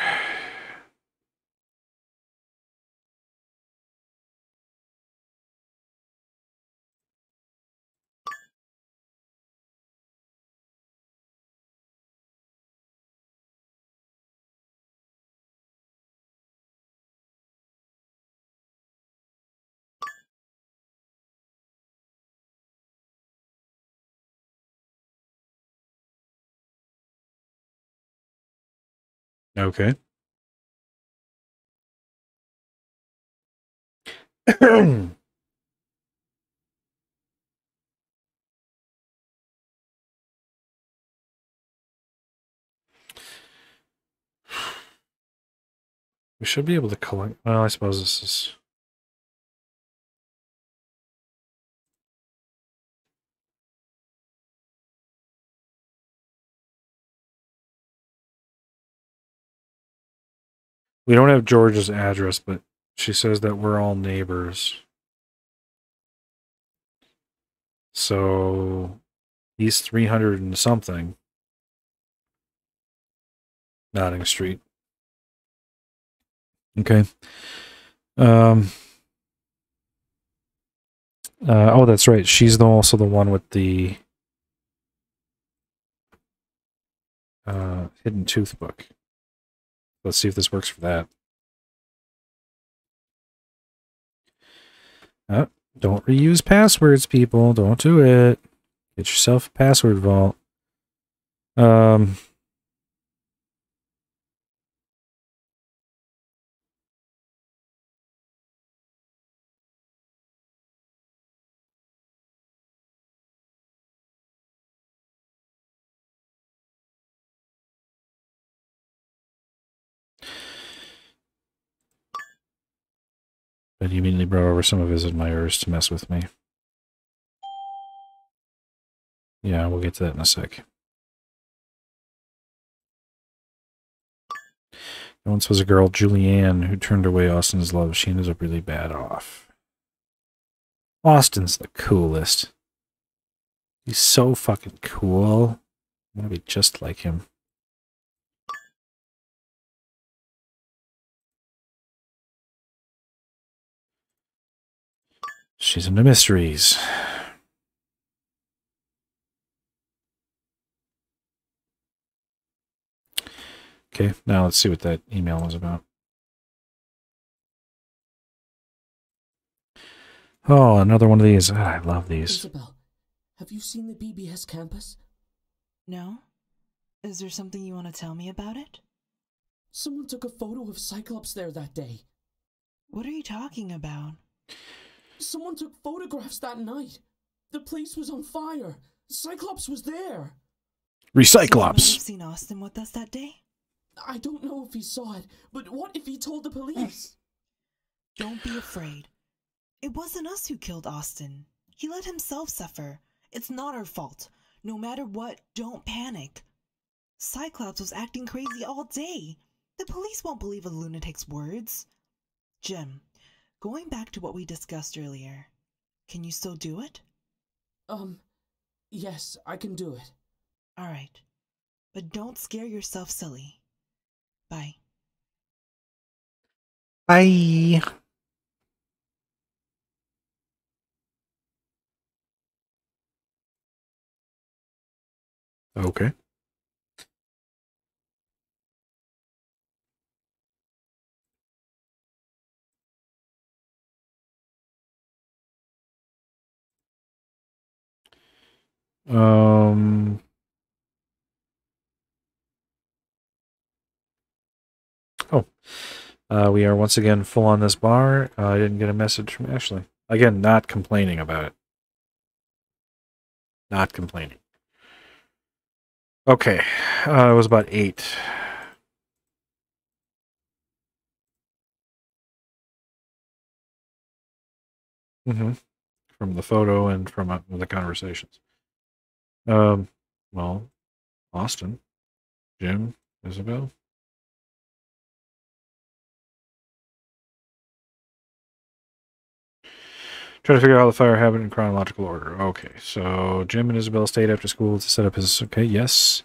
Okay. [COUGHS] we should be able to collect. Well, I suppose this is. We don't have George's address, but she says that we're all neighbors. So he's 300 and something. Notting Street. Okay. Um. Uh, oh, that's right. She's the, also the one with the uh, hidden tooth book. Let's see if this works for that. Oh, don't reuse passwords, people. Don't do it. Get yourself a password vault. Um, But he immediately brought over some of his admirers to mess with me. Yeah, we'll get to that in a sec. There once was a girl, Julianne, who turned away Austin's love. She ended up really bad off. Austin's the coolest. He's so fucking cool. I want to be just like him. She's into mysteries. Okay, now let's see what that email was about. Oh, another one of these. Ah, I love these. Isabel, have you seen the BBS campus? No? Is there something you want to tell me about it? Someone took a photo of Cyclops there that day. What are you talking about? Someone took photographs that night. The place was on fire. Cyclops was there. Someone might Recyclops. have seen Austin with us that day? I don't know if he saw it, but what if he told the police? [SIGHS] Don't be afraid. It wasn't us who killed Austin. He let himself suffer. It's not our fault. No matter what, don't panic. Cyclops was acting crazy all day. The police won't believe a lunatic's words. Jim, going back to what we discussed earlier, can you still do it? Um, yes, I can do it. All right. But don't scare yourself silly. Bye. Bye. Okay. Um. Oh, uh, we are once again full on this bar. Uh, I didn't get a message from Ashley. Again, not complaining about it. Not complaining. Okay, uh, it was about eight. Mm-hmm. From the photo and from uh, the conversations. Um, well, Austin, Jim, Isabel. Try to figure out how the fire happened in chronological order. Okay, so Jim and Isabel stayed after school to set up his. Okay, yes.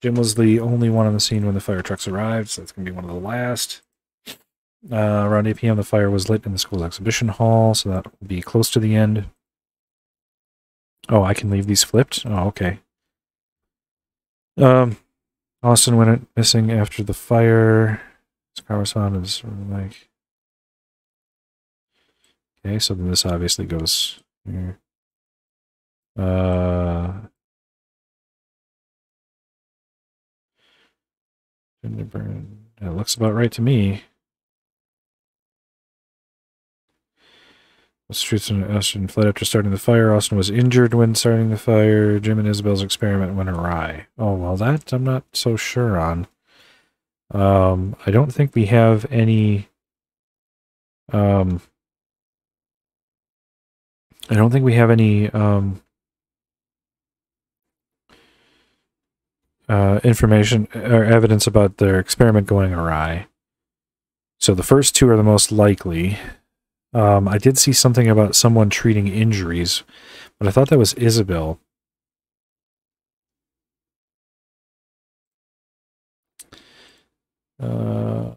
Jim was the only one on the scene when the fire trucks arrived, so that's going to be one of the last. Uh, around 8 p.m., the fire was lit in the school's exhibition hall, so that will be close to the end. Oh, I can leave these flipped? Oh, okay. Um, Austin went missing after the fire. Sort of like. Okay, so then this obviously goes here. Uh. It looks about right to me. Streets and Austin fled after starting the fire. Austin was injured when starting the fire. Jim and Isabel's experiment went awry. Oh, well, that I'm not so sure on. Um, I don't think we have any. Um, I don't think we have any um, uh, information or evidence about their experiment going awry. So the first two are the most likely. Um, I did see something about someone treating injuries, but I thought that was Isabel. Uh,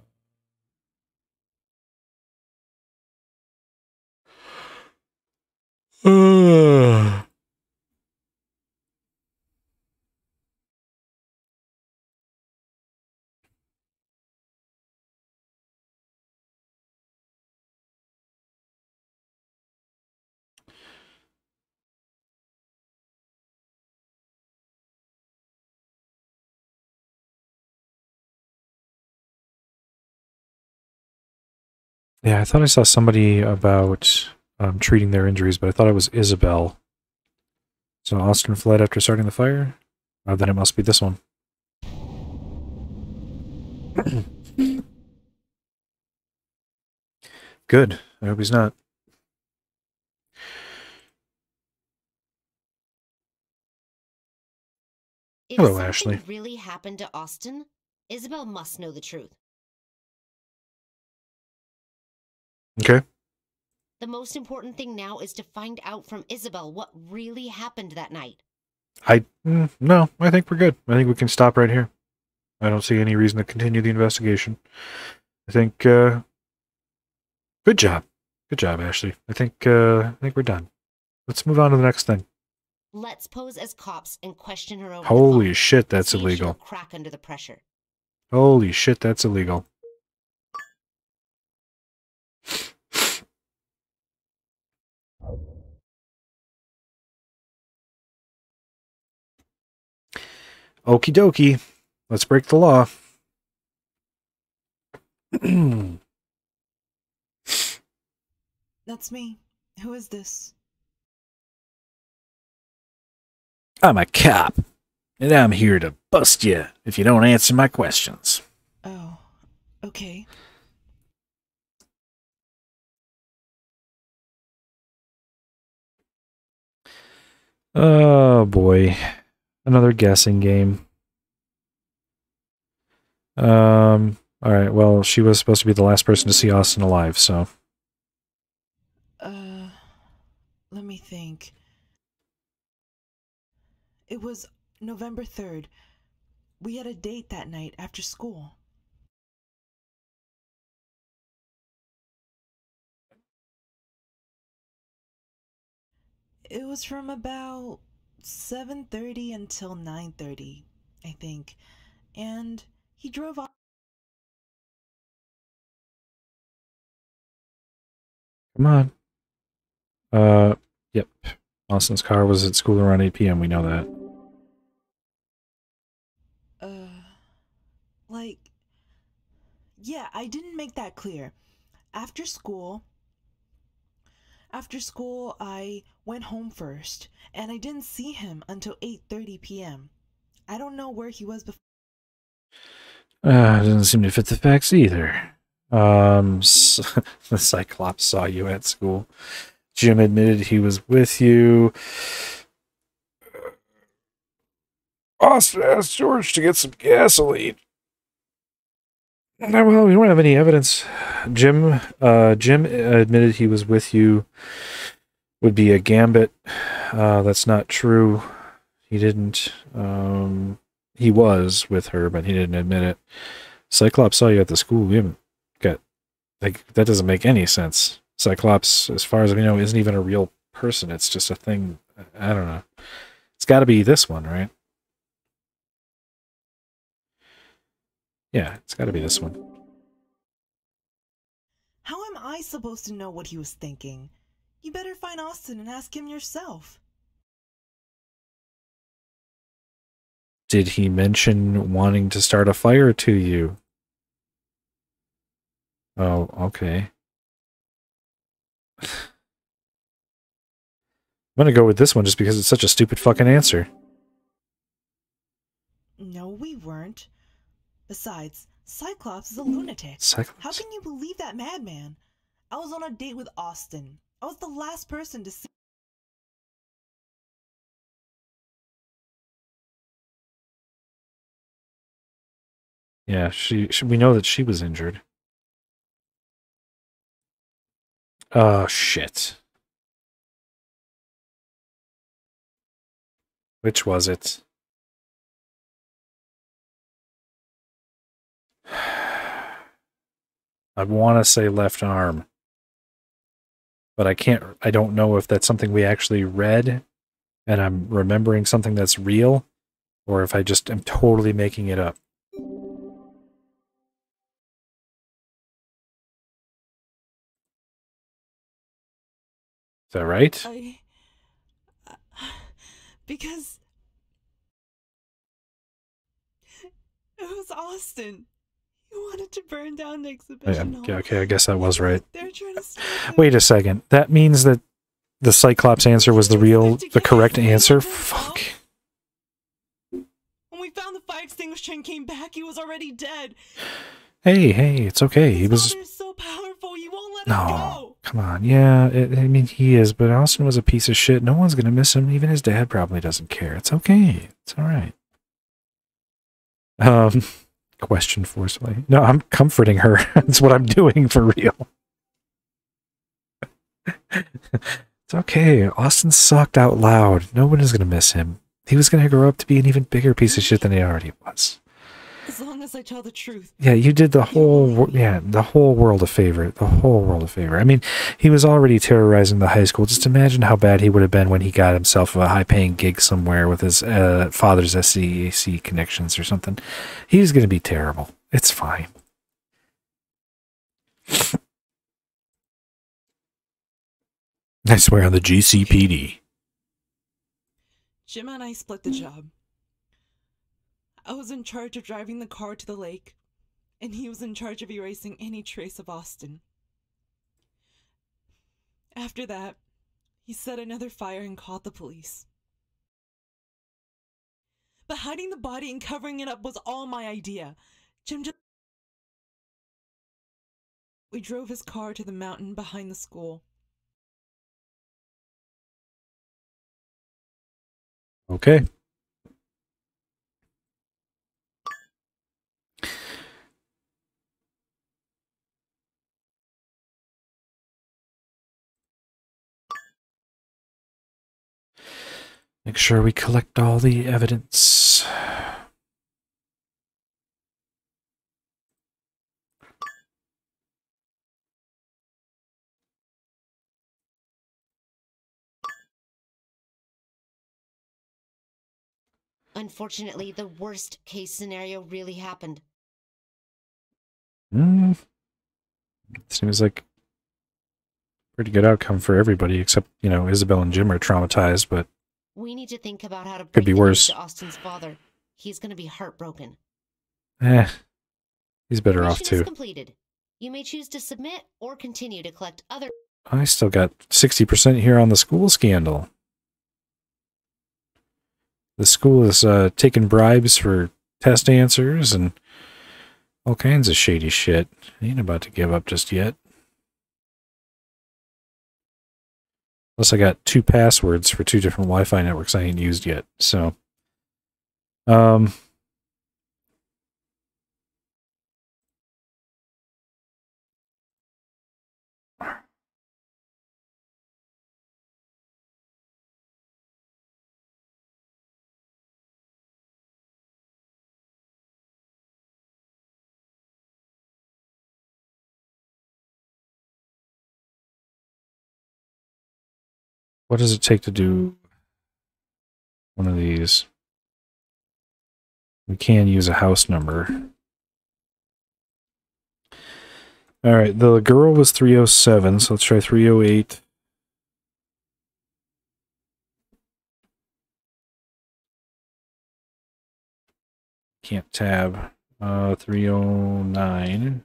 uh, yeah, I thought I saw somebody about um, treating their injuries, but I thought it was Isabel. So Austin fled after starting the fire? Oh, then it must be this one. [COUGHS] Good. I hope he's not. If Hello, Ashley. really happened to Austin, Isabel must know the truth. Okay. The most important thing now is to find out from Isabel what really happened that night. I mm, no, I think we're good. I think we can stop right here. I don't see any reason to continue the investigation. I think uh good job. Good job, Ashley. I think uh I think we're done. Let's move on to the next thing. Let's pose as cops and question her over. Holy shit, that's illegal. Crack under the pressure. Holy shit, that's illegal. Okie dokie. Let's break the law. [CLEARS THROAT] That's me. Who is this? I'm a cop, and I'm here to bust you if you don't answer my questions. Oh, okay. Oh boy. Another guessing game. Um, all right, well, she was supposed to be the last person to see Austin alive, so. Uh, let me think. It was November 3rd. We had a date that night after school. It was from about 7:30 until 9:30, I think. And he drove off Come on. Uh, yep. Austin's car was at school around 8 p.m. We know that. uh like yeah, I didn't make that clear. After school after school I went home first and I didn't see him until 8:30 p.m. I don't know where he was before Uh, doesn't seem to fit the facts either. Um, [LAUGHS] the Cyclops saw you at school. Jim admitted he was with you. Austin asked George to get some gasoline. Well, we don't have any evidence. Jim, uh, Jim admitted he was with you. Would be a gambit. Uh, that's not true. He didn't. Um, he was with her, but he didn't admit it. Cyclops saw you at the school. We haven't got like that doesn't make any sense. Cyclops, as far as we know, isn't even a real person. It's just a thing. I don't know. It's got to be this one, right? Yeah, it's got to be this one. How am I supposed to know what he was thinking? You better find Austin and ask him yourself. Did he mention wanting to start a fire to you? Oh, okay. [SIGHS] I'm gonna go with this one just because it's such a stupid fucking answer. No, we weren't. Besides, Cyclops is a lunatic. Cyclops. How can you believe that madman? I was on a date with Austin. I was the last person to see. Yeah, she, she. We know that she was injured. Oh shit. Which was it? I want to say left arm, but I can't. I don't know if that's something we actually read, and I'm remembering something that's real, or if I just am totally making it up. Is that right? I. [SIGHS] Because. It was Austin. He wanted to burn down the Yeah, exhibition. okay, hall. okay, I guess that was right. They're trying to. Wait a second. That means that the Cyclops answer was the real, the correct answer? Fuck. When we found the fire extinguisher and came back, he was already dead. Hey, hey, it's okay. He was. so powerful, you won't let him No, go. come on. Yeah, it, I mean, he is, but Austin was a piece of shit. No one's gonna miss him. Even his dad probably doesn't care. It's okay. It's all right. Um, question forcefully. No, I'm comforting her. [LAUGHS] That's what I'm doing for real. [LAUGHS] it's okay. Austin sucked out loud. No one is gonna miss him. He was gonna grow up to be an even bigger piece of shit than he already was. As long as I tell the truth. Yeah, you did the whole yeah the whole world a favor. The whole world a favor. I mean, he was already terrorizing the high school. Just imagine how bad he would have been when he got himself a high-paying gig somewhere with his uh, father's SCAC connections or something. He's going to be terrible. It's fine. I swear on the GCPD. Jim and I split the job. I was in charge of driving the car to the lake, and he was in charge of erasing any trace of Austin. After that, he set another fire and called the police. But hiding the body and covering it up was all my idea. Jim just. We drove his car to the mountain behind the school. Okay. Make sure we collect all the evidence. Unfortunately, the worst case scenario really happened. Mm. Seems like pretty good outcome for everybody, except, you know, Isabel and Jim are traumatized, but we need to think about how to break Could be worse. to Austin's father. He's going to be heartbroken. eh, he's better off too. completed. You may choose to submit or continue to collect other. I still got sixty percent here on the school scandal. The school is uh, taking bribes for test answers and all kinds of shady shit. I Ain't about to give up just yet. Plus, I got two passwords for two different Wi-Fi networks I ain't used yet. So, um, what does it take to do one of these? We can use a house number. All right, the girl was 307, so let's try 308. Can't tab. Uh, 309.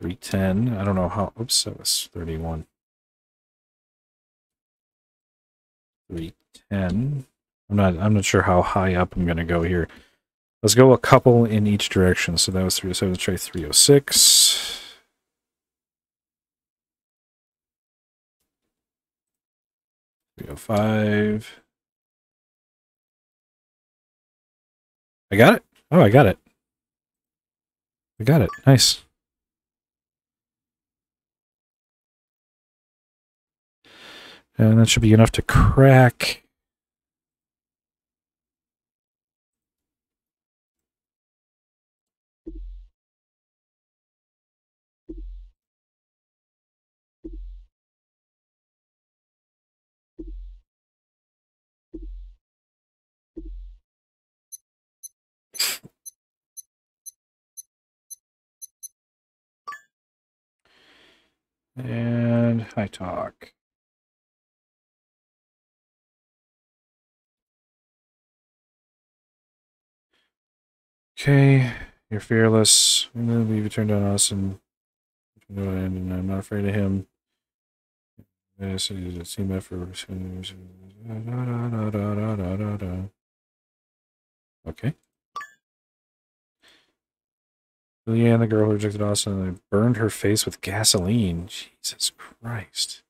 Three ten. I don't know how. Oops, that was thirty one. Three ten. I'm not. I'm not sure how high up I'm gonna go here. Let's go a couple in each direction. So that was three hundred seven. Let's try three hundred six. Three hundred five. I got it. Oh, I got it. I got it. Nice. And that should be enough to crack. And high talk. Okay, you're fearless. I'm gonna turned on us and and I'm not afraid of him. This is a team effort. Okay. Leanne, the girl who rejected Austin, and burned her face with gasoline. Jesus Christ.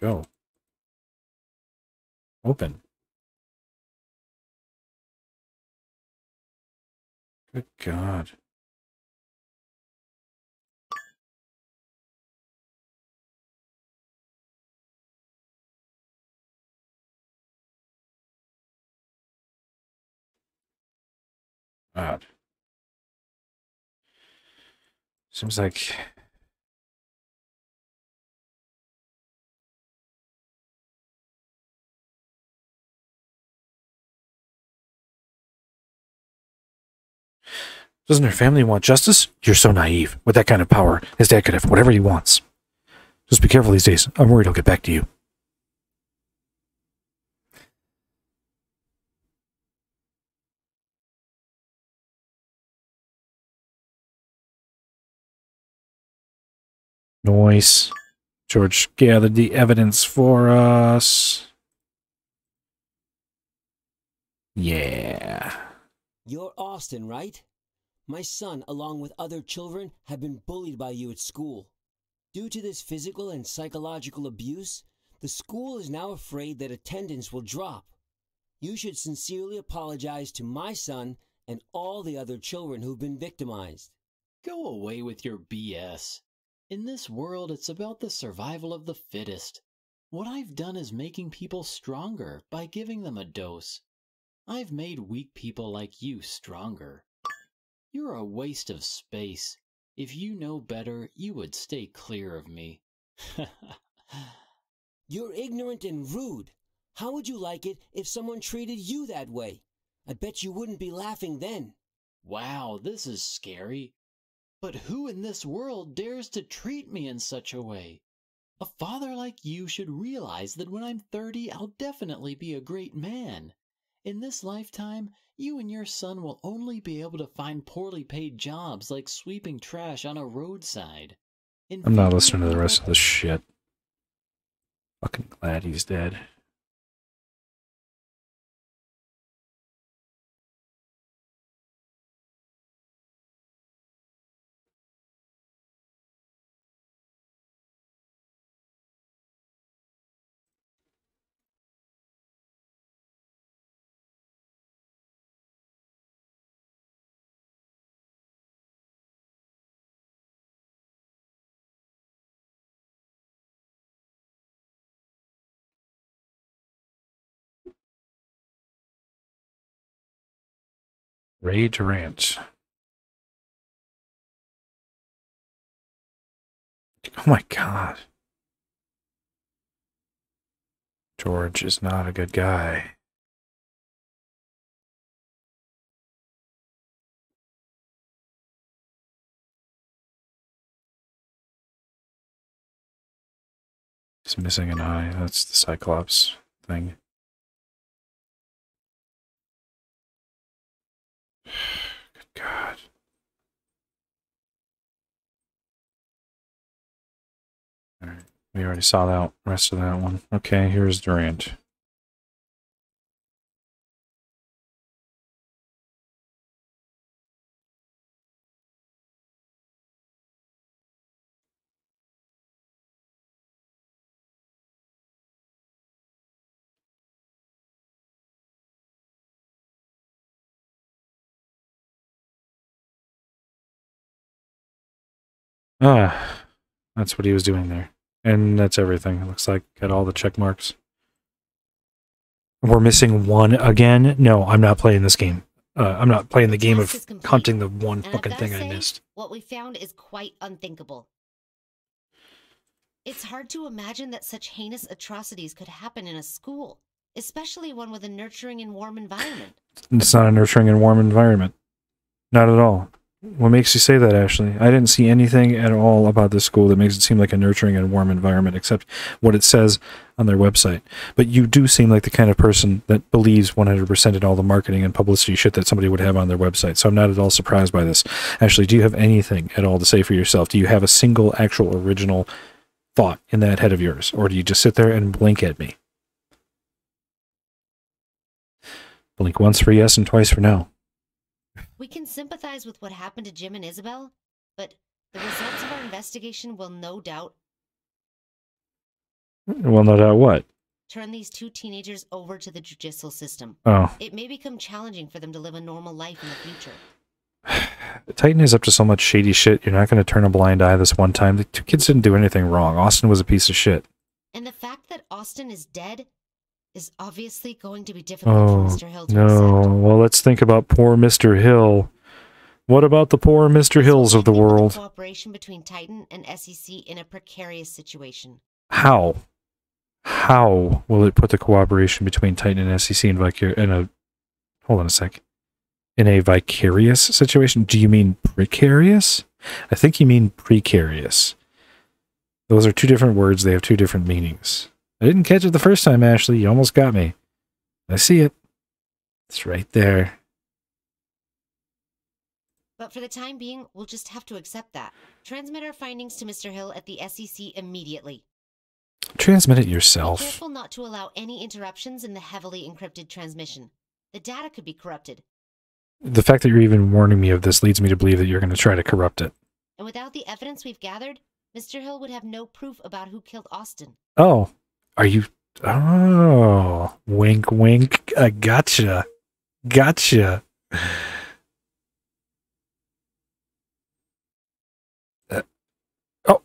Go. Open. Good God. Odd. Seems like Doesn't her family want justice? You're so naive. With that kind of power, his dad could have whatever he wants. Just be careful these days. I'm worried he'll get back to you. Noise. George gathered the evidence for us. Yeah. You're Austin, right? My son, along with other children, have been bullied by you at school. Due to this physical and psychological abuse, the school is now afraid that attendance will drop. You should sincerely apologize to my son and all the other children who've been victimized. Go away with your BS. In this world, it's about the survival of the fittest. What I've done is making people stronger by giving them a dose. I've made weak people like you stronger. You're a waste of space. If you know better, you would stay clear of me. [LAUGHS] You're ignorant and rude. How would you like it if someone treated you that way? I bet you wouldn't be laughing then. wow, this is scary. But who in this world dares to treat me in such a way? A father like you should realize that when I'm 30, I'll definitely be a great man. In this lifetime, you and your son will only be able to find poorly paid jobs like sweeping trash on a roadside. In I'm not listening to the rest of this shit. Fucking glad he's dead. Ray Durant. Oh my god. George is not a good guy. He's missing an eye. That's the Cyclops thing. Good God. All right. We already saw that rest of that one. Okay, here's Durant. Ah, that's what he was doing there. And that's everything. It looks like got all the check marks. We're missing one again. No, I'm not playing this game. Uh, I'm not playing the game of hunting the one And fucking thing I missed. What we found is quite unthinkable. It's hard to imagine that such heinous atrocities could happen in a school, especially one with a nurturing and warm environment. It's not a nurturing and warm environment. Not at all. What makes you say that, Ashley? I didn't see anything at all about this school that makes it seem like a nurturing and warm environment, except what it says on their website. But you do seem like the kind of person that believes 100% in all the marketing and publicity shit that somebody would have on their website. So I'm not at all surprised by this. Ashley, do you have anything at all to say for yourself? Do you have a single actual original thought in that head of yours? Or do you just sit there and blink at me? Blink once for yes and twice for no. We can sympathize with what happened to Jim and Isabel, but the results of our investigation will no doubt Well, no doubt what? turn these two teenagers over to the judicial system. Oh, It may become challenging for them to live a normal life in the future. [SIGHS] Titan is up to so much shady shit. You're not going to turn a blind eye this one time. The two kids didn't do anything wrong. Austin was a piece of shit. And the fact that Austin is dead is obviously going to be difficult for Oh, Mr. Hill to no. accept. Well, let's think about poor Mr. Hill. What about the poor Mr. Hills of the This will leave world? Cooperation between Titan and SEC in a precarious situation. How? How will it put the cooperation between Titan and SEC in, vicar- in a. Hold on a sec. In a vicarious situation? Do you mean precarious? I think you mean precarious. Those are two different words. They have two different meanings. I didn't catch it the first time, Ashley. You almost got me. I see it. It's right there. But for the time being, we'll just have to accept that. Transmit our findings to Mr. Hill at the SEC immediately. Transmit it yourself. Be careful not to allow any interruptions in the heavily encrypted transmission. The data could be corrupted, The fact that you're even warning me of this leads me to believe that you're going to try to corrupt it. and without the evidence we've gathered, Mr. Hill would have no proof about who killed Austin. Oh, are you? Oh, wink, wink. I gotcha. Gotcha. Uh, oh,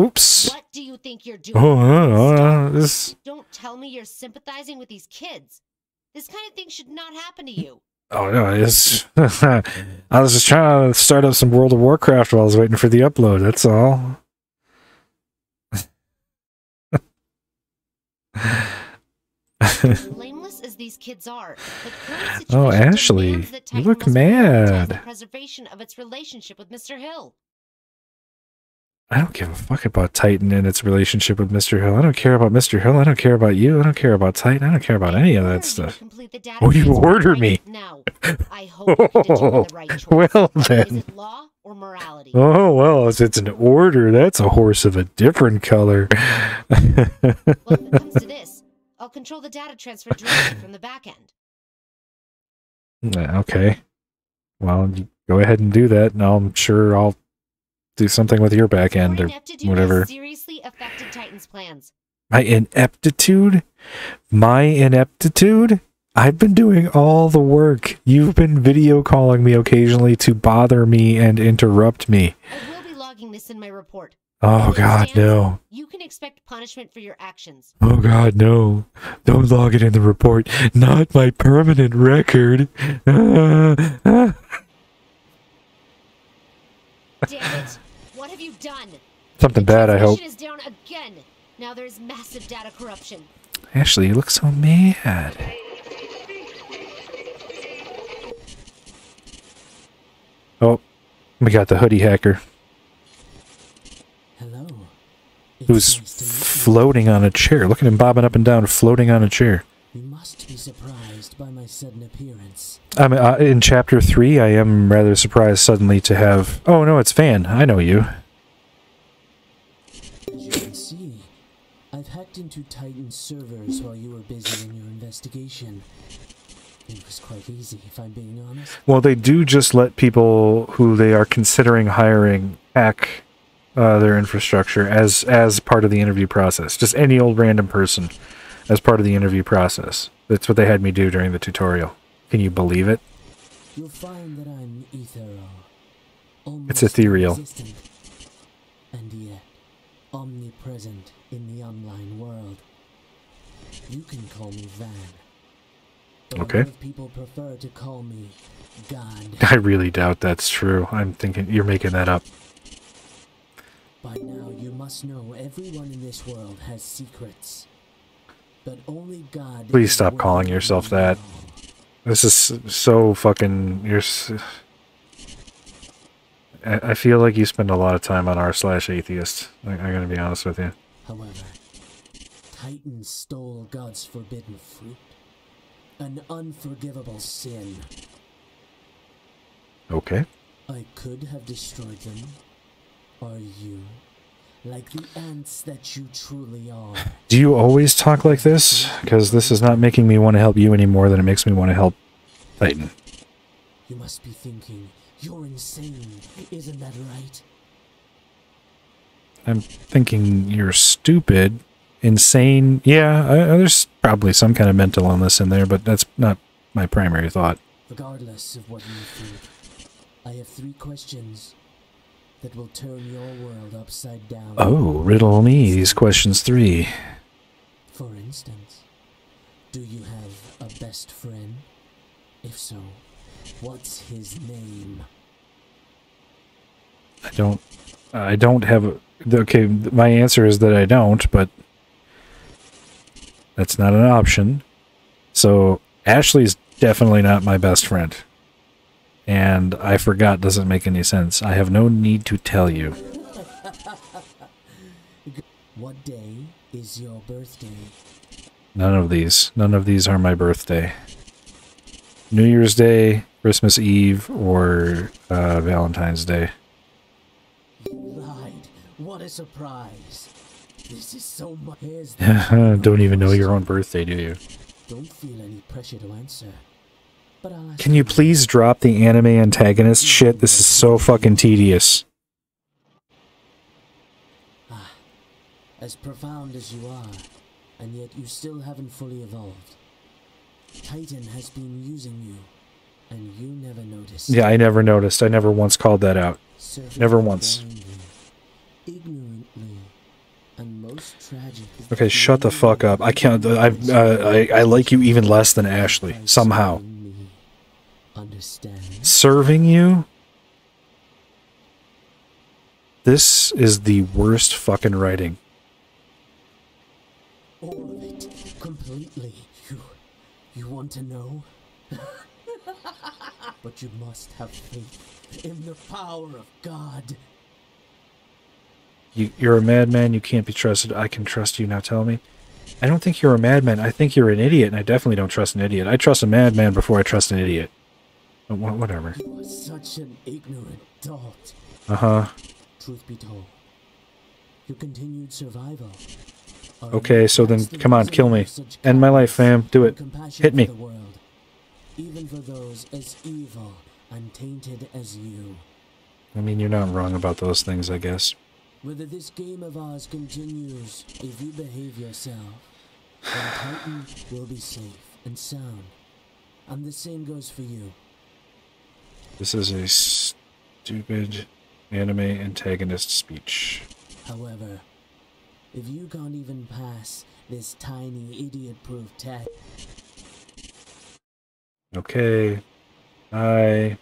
oops. What do you think you're doing? Oh, uh, Stop. this. Don't tell me you're sympathizing with these kids. This kind of thing should not happen to you. Oh no, it's [LAUGHS] I was just trying to start up some World of Warcraft while I was waiting for the upload. That's all. Blameless as these kids are, the current [LAUGHS] Oh, Ashley, that you look mad. the preservation of its relationship with Mr. Hill. I don't give a fuck about Titan and its relationship with Mr. Hill. I don't care about Mr. Hill. I don't care about you. I don't care about Titan. I don't care about any of that ordered you to stuff. Oh, you order me. Now, I hope that you the right [LAUGHS] choice. Well, Is then. it law or morality? Oh well, if it's an order, that's a horse of a different color. Well, if it comes to [LAUGHS] this, I'll control the data transfer directly from the back end. Uh, okay. Well, you go ahead and do that, and I'm sure I'll do something with your back end or whatever. seriously affected Titan's plans. My ineptitude? My ineptitude? I've been doing all the work. You've been video calling me occasionally to bother me and interrupt me. I will be logging this in my report. Oh god, no. You can expect punishment for your actions. Oh god, no. Don't log it in the report. Not my permanent record. Ah, [LAUGHS] ah. Damn it! What have you done? Something The bad, I hope. is down again. Now there's massive data corruption. Ashley, you look so mad. Oh, we got the hoodie hacker Hello. It's who's nice to meet you. floating on a chair. Look at him bobbing up and down, floating on a chair. You must be surprised by my sudden appearance. I'm uh, in chapter three. I am rather surprised suddenly to have. Oh no, it's Van. I know you. You can see, I've hacked into Titan servers while you were busy in your investigation. It was quite easy, if I'm being honest. Well, they do just let people who they are considering hiring hack uh, their infrastructure as as part of the interview process. Just any old random person as part of the interview process. That's what they had me do during the tutorial. Can you believe it? You'll find that I'm ethereal. Almost It's ethereal. And yet, omnipresent in the online world. You can call me Van. Okay. A lot of people prefer to call me God. [LAUGHS] I really doubt that's true. I'm thinking you're making that up. By now, you must know everyone in this world has secrets. But only God. Please stop calling yourself that. This is so fucking. You're. I feel like you spend a lot of time on r slash atheist. I'm gonna be honest with you. However, Titan stole God's forbidden fruit. An unforgivable sin. Okay. I could have destroyed them. Are you? Like the ants that you truly are. [LAUGHS] Do you always talk like this? Because this is not making me want to help you any more than it makes me want to help Titan. You must be thinking, you're insane. Isn't that right? I'm thinking you're stupid, insane. Yeah, I, there's probably some kind of mental illness in there, but that's not my primary thought. Regardless of what you think, I have three questions that will turn your world upside down. Oh, riddle me these questions three. For instance, do you have a best friend? If so, what's his name? I don't. I don't have. A, okay, my answer is that I don't, but that's not an option. So Ashley's definitely not my best friend. And I forgot doesn't make any sense. I have no need to tell you. [LAUGHS] What day is your birthday? None of these. None of these are my birthday. New Year's Day, Christmas Eve, or uh, Valentine's Day. You lied. What a surprise. This is so much. [LAUGHS] Don't even know your own birthday, do you? Don't feel any pressure to answer. But I'll ask Can you please drop the anime antagonist shit? This is so fucking tedious. Ah, as profound as you are, and yet you still haven't fully evolved. Titan has been using you, and you never noticed. Yeah, I never noticed. I never once called that out. Never once. blindly, ignorantly, and most tragic. is Okay, shut the fuck up. I can't. I uh, I, I like you even less than Ashley somehow. serving you? This is the worst fucking writing. All of it. Completely. You. You want to know? [LAUGHS] but you must have faith in the power of God. You, you're a madman. You can't be trusted. I can trust you. Now tell me. I don't think you're a madman. I think you're an idiot, and I definitely don't trust an idiot. I trust a madman before I trust an idiot. But wha- whatever. You are such an ignorant dolt. Uh huh. Truth be told, your continued survival. Okay, so then come on, kill me. End my life, fam. Do it. Hit me. even for those as evil and tainted as you. I mean, you're not wrong about those things, I guess. Whether this game of ours continues, if you behave yourself, then Titan will be safe and sound. And the same goes for you. This is a stupid anime antagonist speech. However, if you can't even pass this tiny idiot-proof test, Okay. I.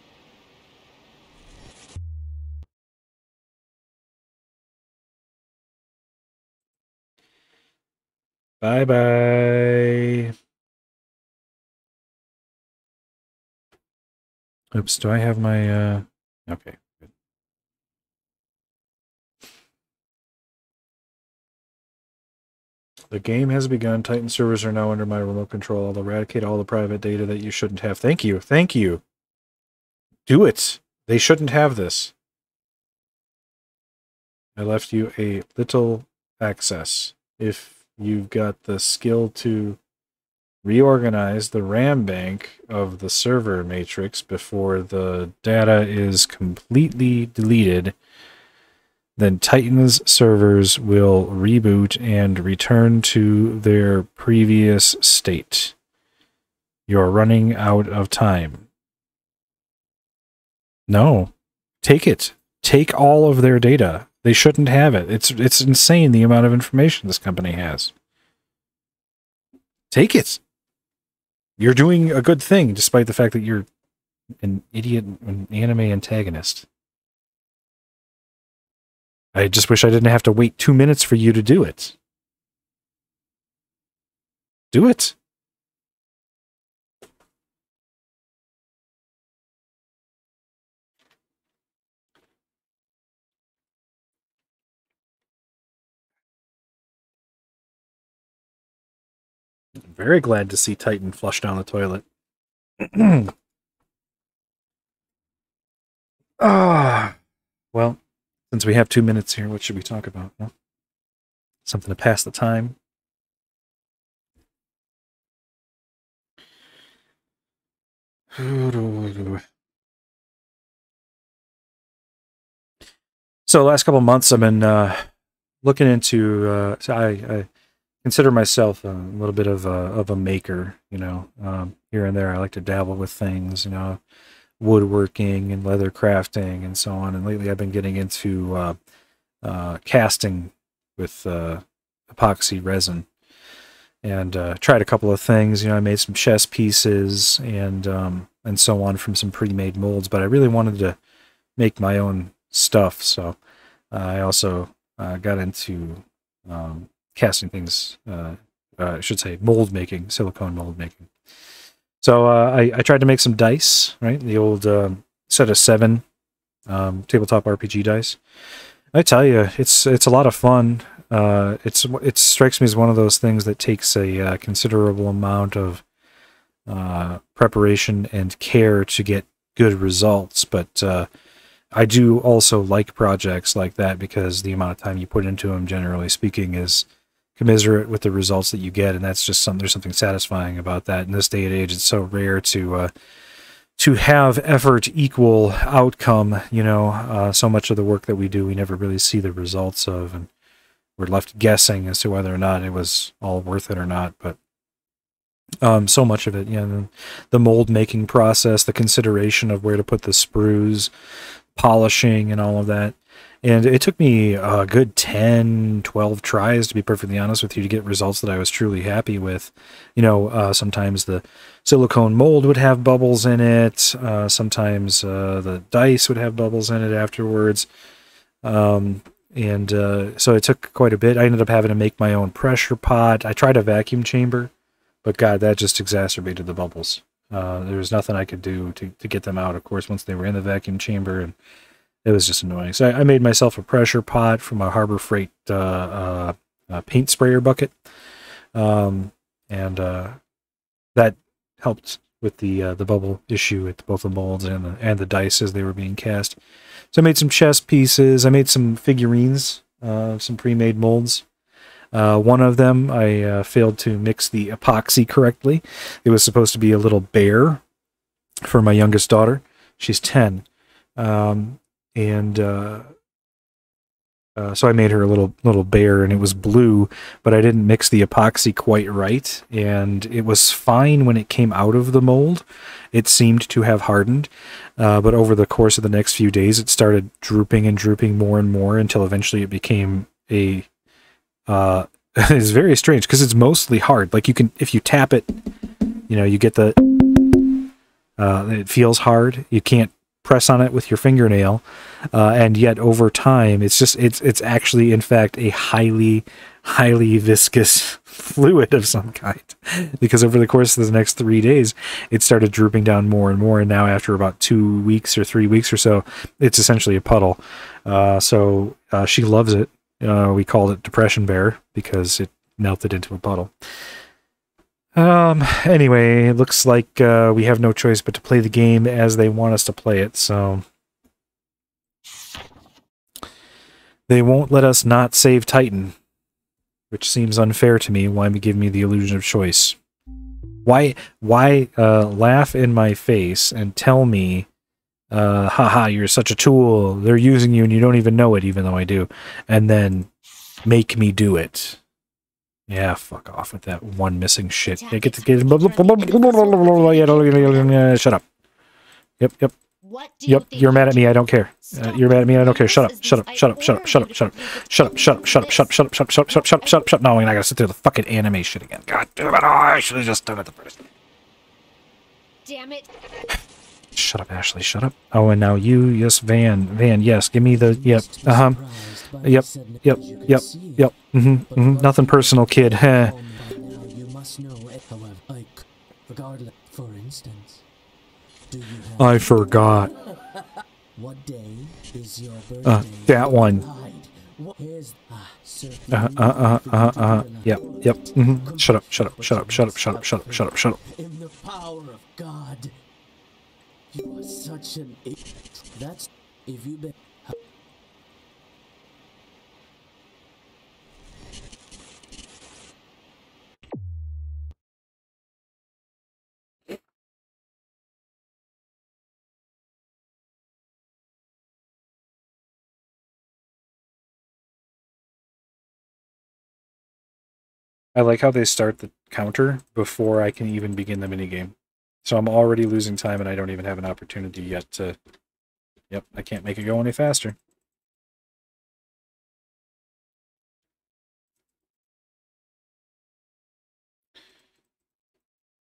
Bye bye. Oops, do I have my uh okay. The game has begun. Titan servers are now under my remote control. I'll eradicate all the private data that you shouldn't have. Thank you. Thank you. Do it. They shouldn't have this. I left you a little access. If you've got the skill to reorganize the RAM bank of the server matrix before the data is completely deleted, then Titan's servers will reboot and return to their previous state. You're running out of time. No. Take it. Take all of their data. They shouldn't have it. It's it's insane the amount of information this company has. Take it. You're doing a good thing despite the fact that you're an idiot an anime antagonist. I just wish I didn't have to wait 2 minutes for you to do it. Do it. Very glad to see Titan flush down the toilet. [CLEARS THROAT] ah, well, since we have two minutes here, what should we talk about? Something to pass the time. [SIGHS] So, last couple months, I've been uh, looking into. Uh, so I, I consider myself a little bit of a of a maker. You know, um, here and there, I like to dabble with things. You know, woodworking and leather crafting and so on. And lately, I've been getting into uh, uh, casting with uh, epoxy resin, and uh, tried a couple of things. You know, I made some chess pieces and um, and so on from some pre-made molds. But I really wanted to make my own stuff, so uh, I also uh, got into um, casting things. Uh, uh, I should say mold making, silicone mold making. So uh, I, I tried to make some dice, right? The old um, set of seven um, tabletop RPG dice. I tell you, it's it's a lot of fun. Uh, it's it strikes me as one of those things that takes a uh, considerable amount of uh, preparation and care to get good results. But uh, I do also like projects like that because the amount of time you put into them, generally speaking, is commiserate with the results that you get, and that's just some. There's something satisfying about that. In this day and age, it's so rare to uh, to have effort equal outcome. You know, uh, so much of the work that we do, we never really see the results of, and we're left guessing as to whether or not it was all worth it or not. But um, so much of it, you know, the mold making process, the consideration of where to put the sprues, polishing, and all of that. And it took me a good 10, 12 tries, to be perfectly honest with you, to get results that I was truly happy with. You know, uh, sometimes the silicone mold would have bubbles in it. Uh, sometimes uh, the dice would have bubbles in it afterwards. Um, and uh, so it took quite a bit. I ended up having to make my own pressure pot. I tried a vacuum chamber, but God, that just exacerbated the bubbles. Uh, there was nothing I could do to, to get them out, of course, once they were in the vacuum chamber, and it was just annoying. So I, I made myself a pressure pot from a Harbor Freight uh, uh, paint sprayer bucket, um, and uh, that helped with the uh, the bubble issue with both the molds and the and the dice as they were being cast. So I made some chess pieces. I made some figurines, uh, some pre-made molds. Uh, one of them I uh, failed to mix the epoxy correctly. It was supposed to be a little bear for my youngest daughter. She's ten, um, and uh, uh, so I made her a little little bear, and it was blue, but I didn't mix the epoxy quite right, and it was fine when it came out of the mold. It seemed to have hardened, uh, but over the course of the next few days, it started drooping and drooping more and more until eventually it became a. Uh, [LAUGHS] it's very strange because it's mostly hard. Like you can, if you tap it, you know, you get the. Uh, it feels hard. You can't press on it with your fingernail, uh, and yet over time, it's just it's it's actually in fact a highly highly viscous [LAUGHS] fluid of some kind. Because over the course of the next three days it started drooping down more and more and now after about two weeks or three weeks or so it's essentially a puddle. Uh, so uh, she loves it. Uh, we called it depression bear because it melted into a puddle um. Anyway, it looks like uh, we have no choice but to play the game as they want us to play it. So they won't let us not save Titan, which seems unfair to me. Why give me the illusion of choice? Why? Why uh, laugh in my face and tell me, uh, "Haha, you're such a tool. They're using you, and you don't even know it, even though I do," and then make me do it. Yeah, fuck off with that one missing shit. Get to get shut up. Yep, yep. Yep, you're mad at me. I don't care. Uh, you're mad at me. I don't care. Shut up. Shut up. Shut up. Shut up. Shut up. Shut up. Shut up. Shut up. Shut up. Shut up. Shut up. Shut up. Shut up. Shut up. Shut up. Shut up. Shut up. No, I gotta sit through the fucking animation again. God damn it! Oh, I should have just done it the first. Damn it! Shut up, Ashley. Shut up. Oh, and now you, yes, Van, Van, yes. Give me the yep. Uh huh. Yep. Yep. Yep. Yep. Mm-hmm. mm-hmm. Nothing personal, kid. [LAUGHS] Instance, I forgot. [LAUGHS] What day is your birthday? Uh, that one. Uh, uh, uh, uh, uh, yep, yep. Mm-hmm. Shut up, shut up, shut up, shut up, shut up, shut up, shut up, shut up. In the power of God, you are such an. That's if you been. I like how they start the counter before I can even begin the minigame. So I'm already losing time and I don't even have an opportunity yet to... Yep, I can't make it go any faster.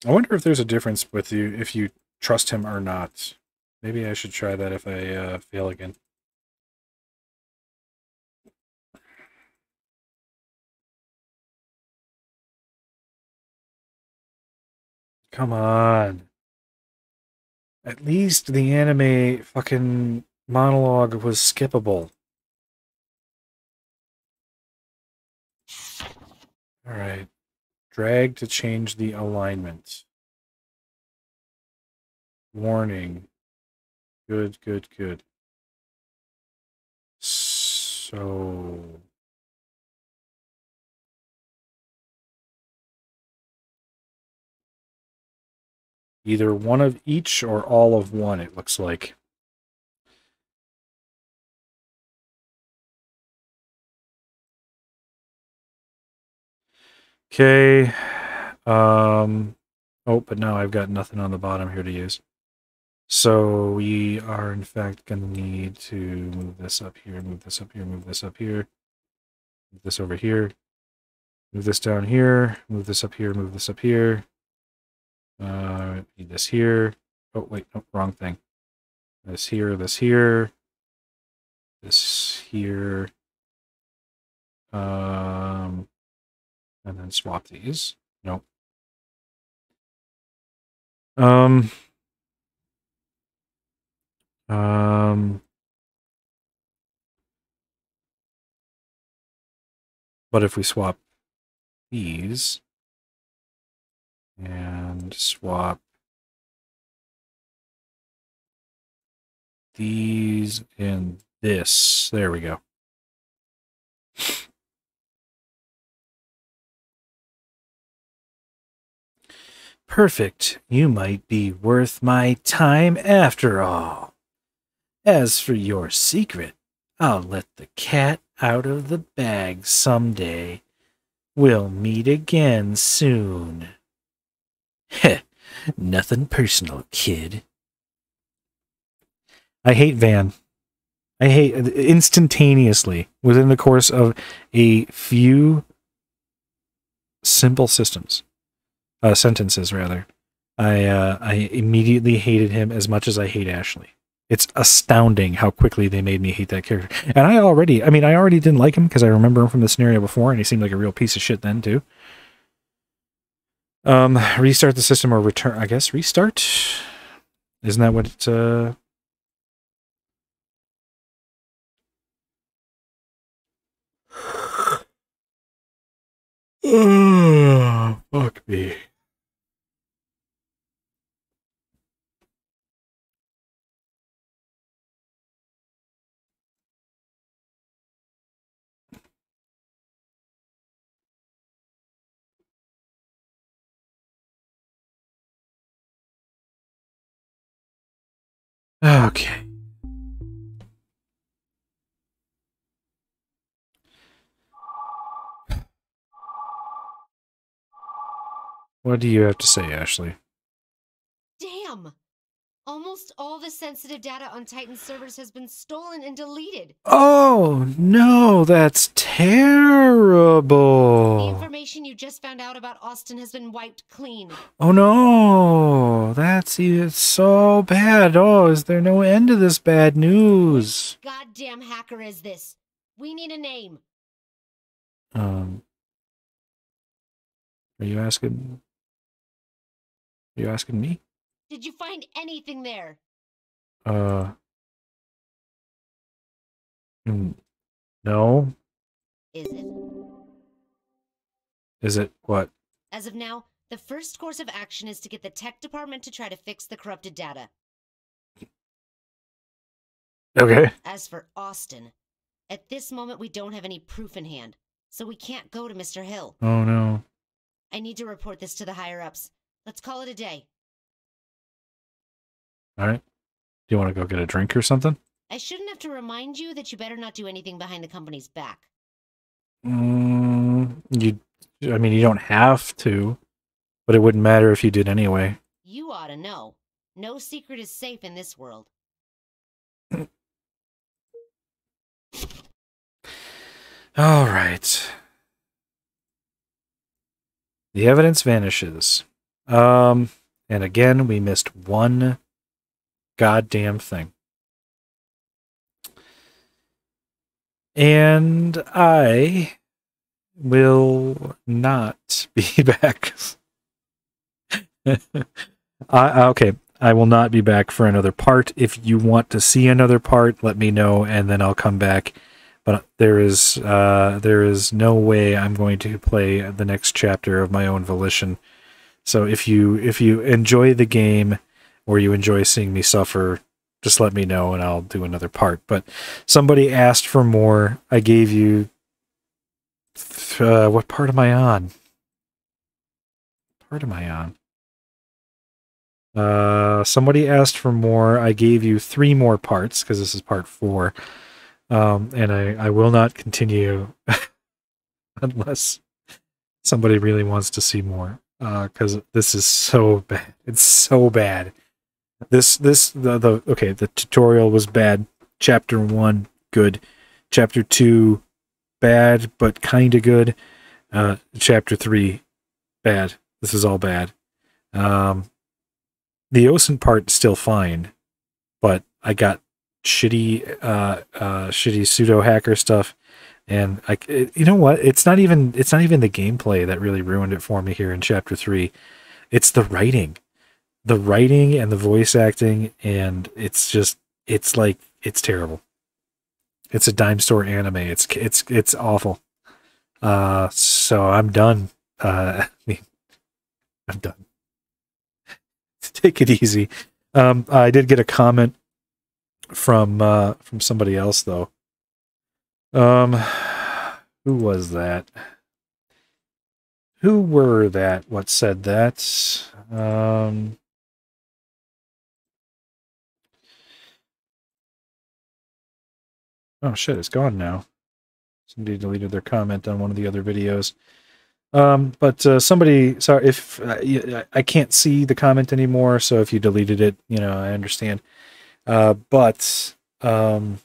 I wonder if there's a difference with you if you trust him or not. Maybe I should try that if I uh, fail again. Come on. At least the anime fucking monologue was skippable. Alright. Drag to change the alignment. Warning. Good, good, good. So... Either one of each or all of one, it looks like. Okay. Um, oh, but now I've got nothing on the bottom here to use. So we are in fact going to need to move this up here, move this up here, move this up here, move this over here, move this down here, move this up here, move this up here. Uh, need this here. Oh wait, no, wrong thing. This here, this here, this here. Um, and then swap these. Nope. Um. Um. But if we swap these and swap these and this, there we go. Perfect. You might be worth my time after all. As for your secret, I'll let the cat out of the bag someday. We'll meet again soon. [LAUGHS] Nothing personal, kid. I hate Van. I hate instantaneously within the course of a few simple systems uh, sentences rather. I uh, I immediately hated him as much as I hate Ashley. It's astounding how quickly they made me hate that character. And I already, I mean, I already didn't like him because I remember him from the scenario before, and he seemed like a real piece of shit then too. Um, restart the system or return. I guess restart. Isn't that what it's uh? Oh, [SIGHS] fuck me. Okay. What do you have to say, Ashley? Damn! Almost all the sensitive data on Titan servers has been stolen and deleted. Oh, no, that's terrible. The information you just found out about Austin has been wiped clean. Oh no, that's it's so bad. Oh, is there no end to this bad news? Goddamn hacker is this? We need a name. Um, are you asking? Are you asking me? Did you find anything there? Uh, mm, no. Is it? Is it what? As of now, the first course of action is to get the tech department to try to fix the corrupted data. Okay. As for Austin, at this moment we don't have any proof in hand, so we can't go to Mr. Hill. Oh no. I need to report this to the higher ups. Let's call it a day. All right. Do you want to go get a drink or something? I shouldn't have to remind you that you better not do anything behind the company's back. Mm, you. I mean, you don't have to, but it wouldn't matter if you did anyway. You ought to know. No secret is safe in this world. [CLEARS THROAT] All right. The evidence vanishes. Um, and again, we missed one goddamn thing. And I will not be [LAUGHS] back. I, okay, I will not be back for another part. If you want to see another part, let me know, and then I'll come back but there is uh, there is no way I'm going to play the next chapter of my own volition. So if you if you enjoy the game or you enjoy seeing me suffer, just let me know and I'll do another part. But somebody asked for more. I gave you. Uh, what part am I on? Part am I on? Uh, somebody asked for more. I gave you three more parts because this is part four um, and I, I will not continue [LAUGHS] unless somebody really wants to see more because this is so bad it's so bad This this the the okay, the tutorial was bad. Chapter 1 good. Chapter 2 bad but kind of good. Uh chapter 3 bad. This is all bad. Um the OSINT part still fine, but I got shitty uh uh shitty pseudo hacker stuff and I you know what it's not even it's not even the gameplay that really ruined it for me here in chapter 3 it's the writing the writing and the voice acting and it's just it's like it's terrible. It's a dime store anime. It's it's it's awful. Uh so i'm done. Uh [LAUGHS] I mean, i'm done. [LAUGHS] Take it easy. Um i did get a comment from uh from somebody else though. Um who was that? Who were that? What said that? Um oh shit it's gone now somebody deleted their comment on one of the other videos um but uh, somebody sorry if uh, i can't see the comment anymore so if you deleted it you know i understand uh but um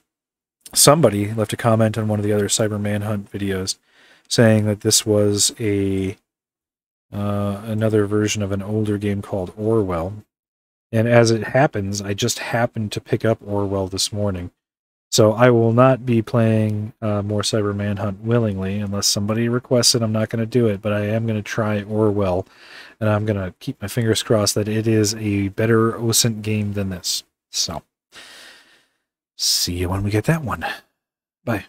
somebody left a comment on one of the other cyber manhunt videos saying that this was a uh, another version of an older game called Orwell. And as it happens, I just happened to pick up Orwell this morning. So I will not be playing uh, more Cyber Manhunt willingly unless somebody requests it. I'm not going to do it, but I am going to try Orwell, and I'm going to keep my fingers crossed that it is a better OSINT game than this. So, see you when we get that one. Bye.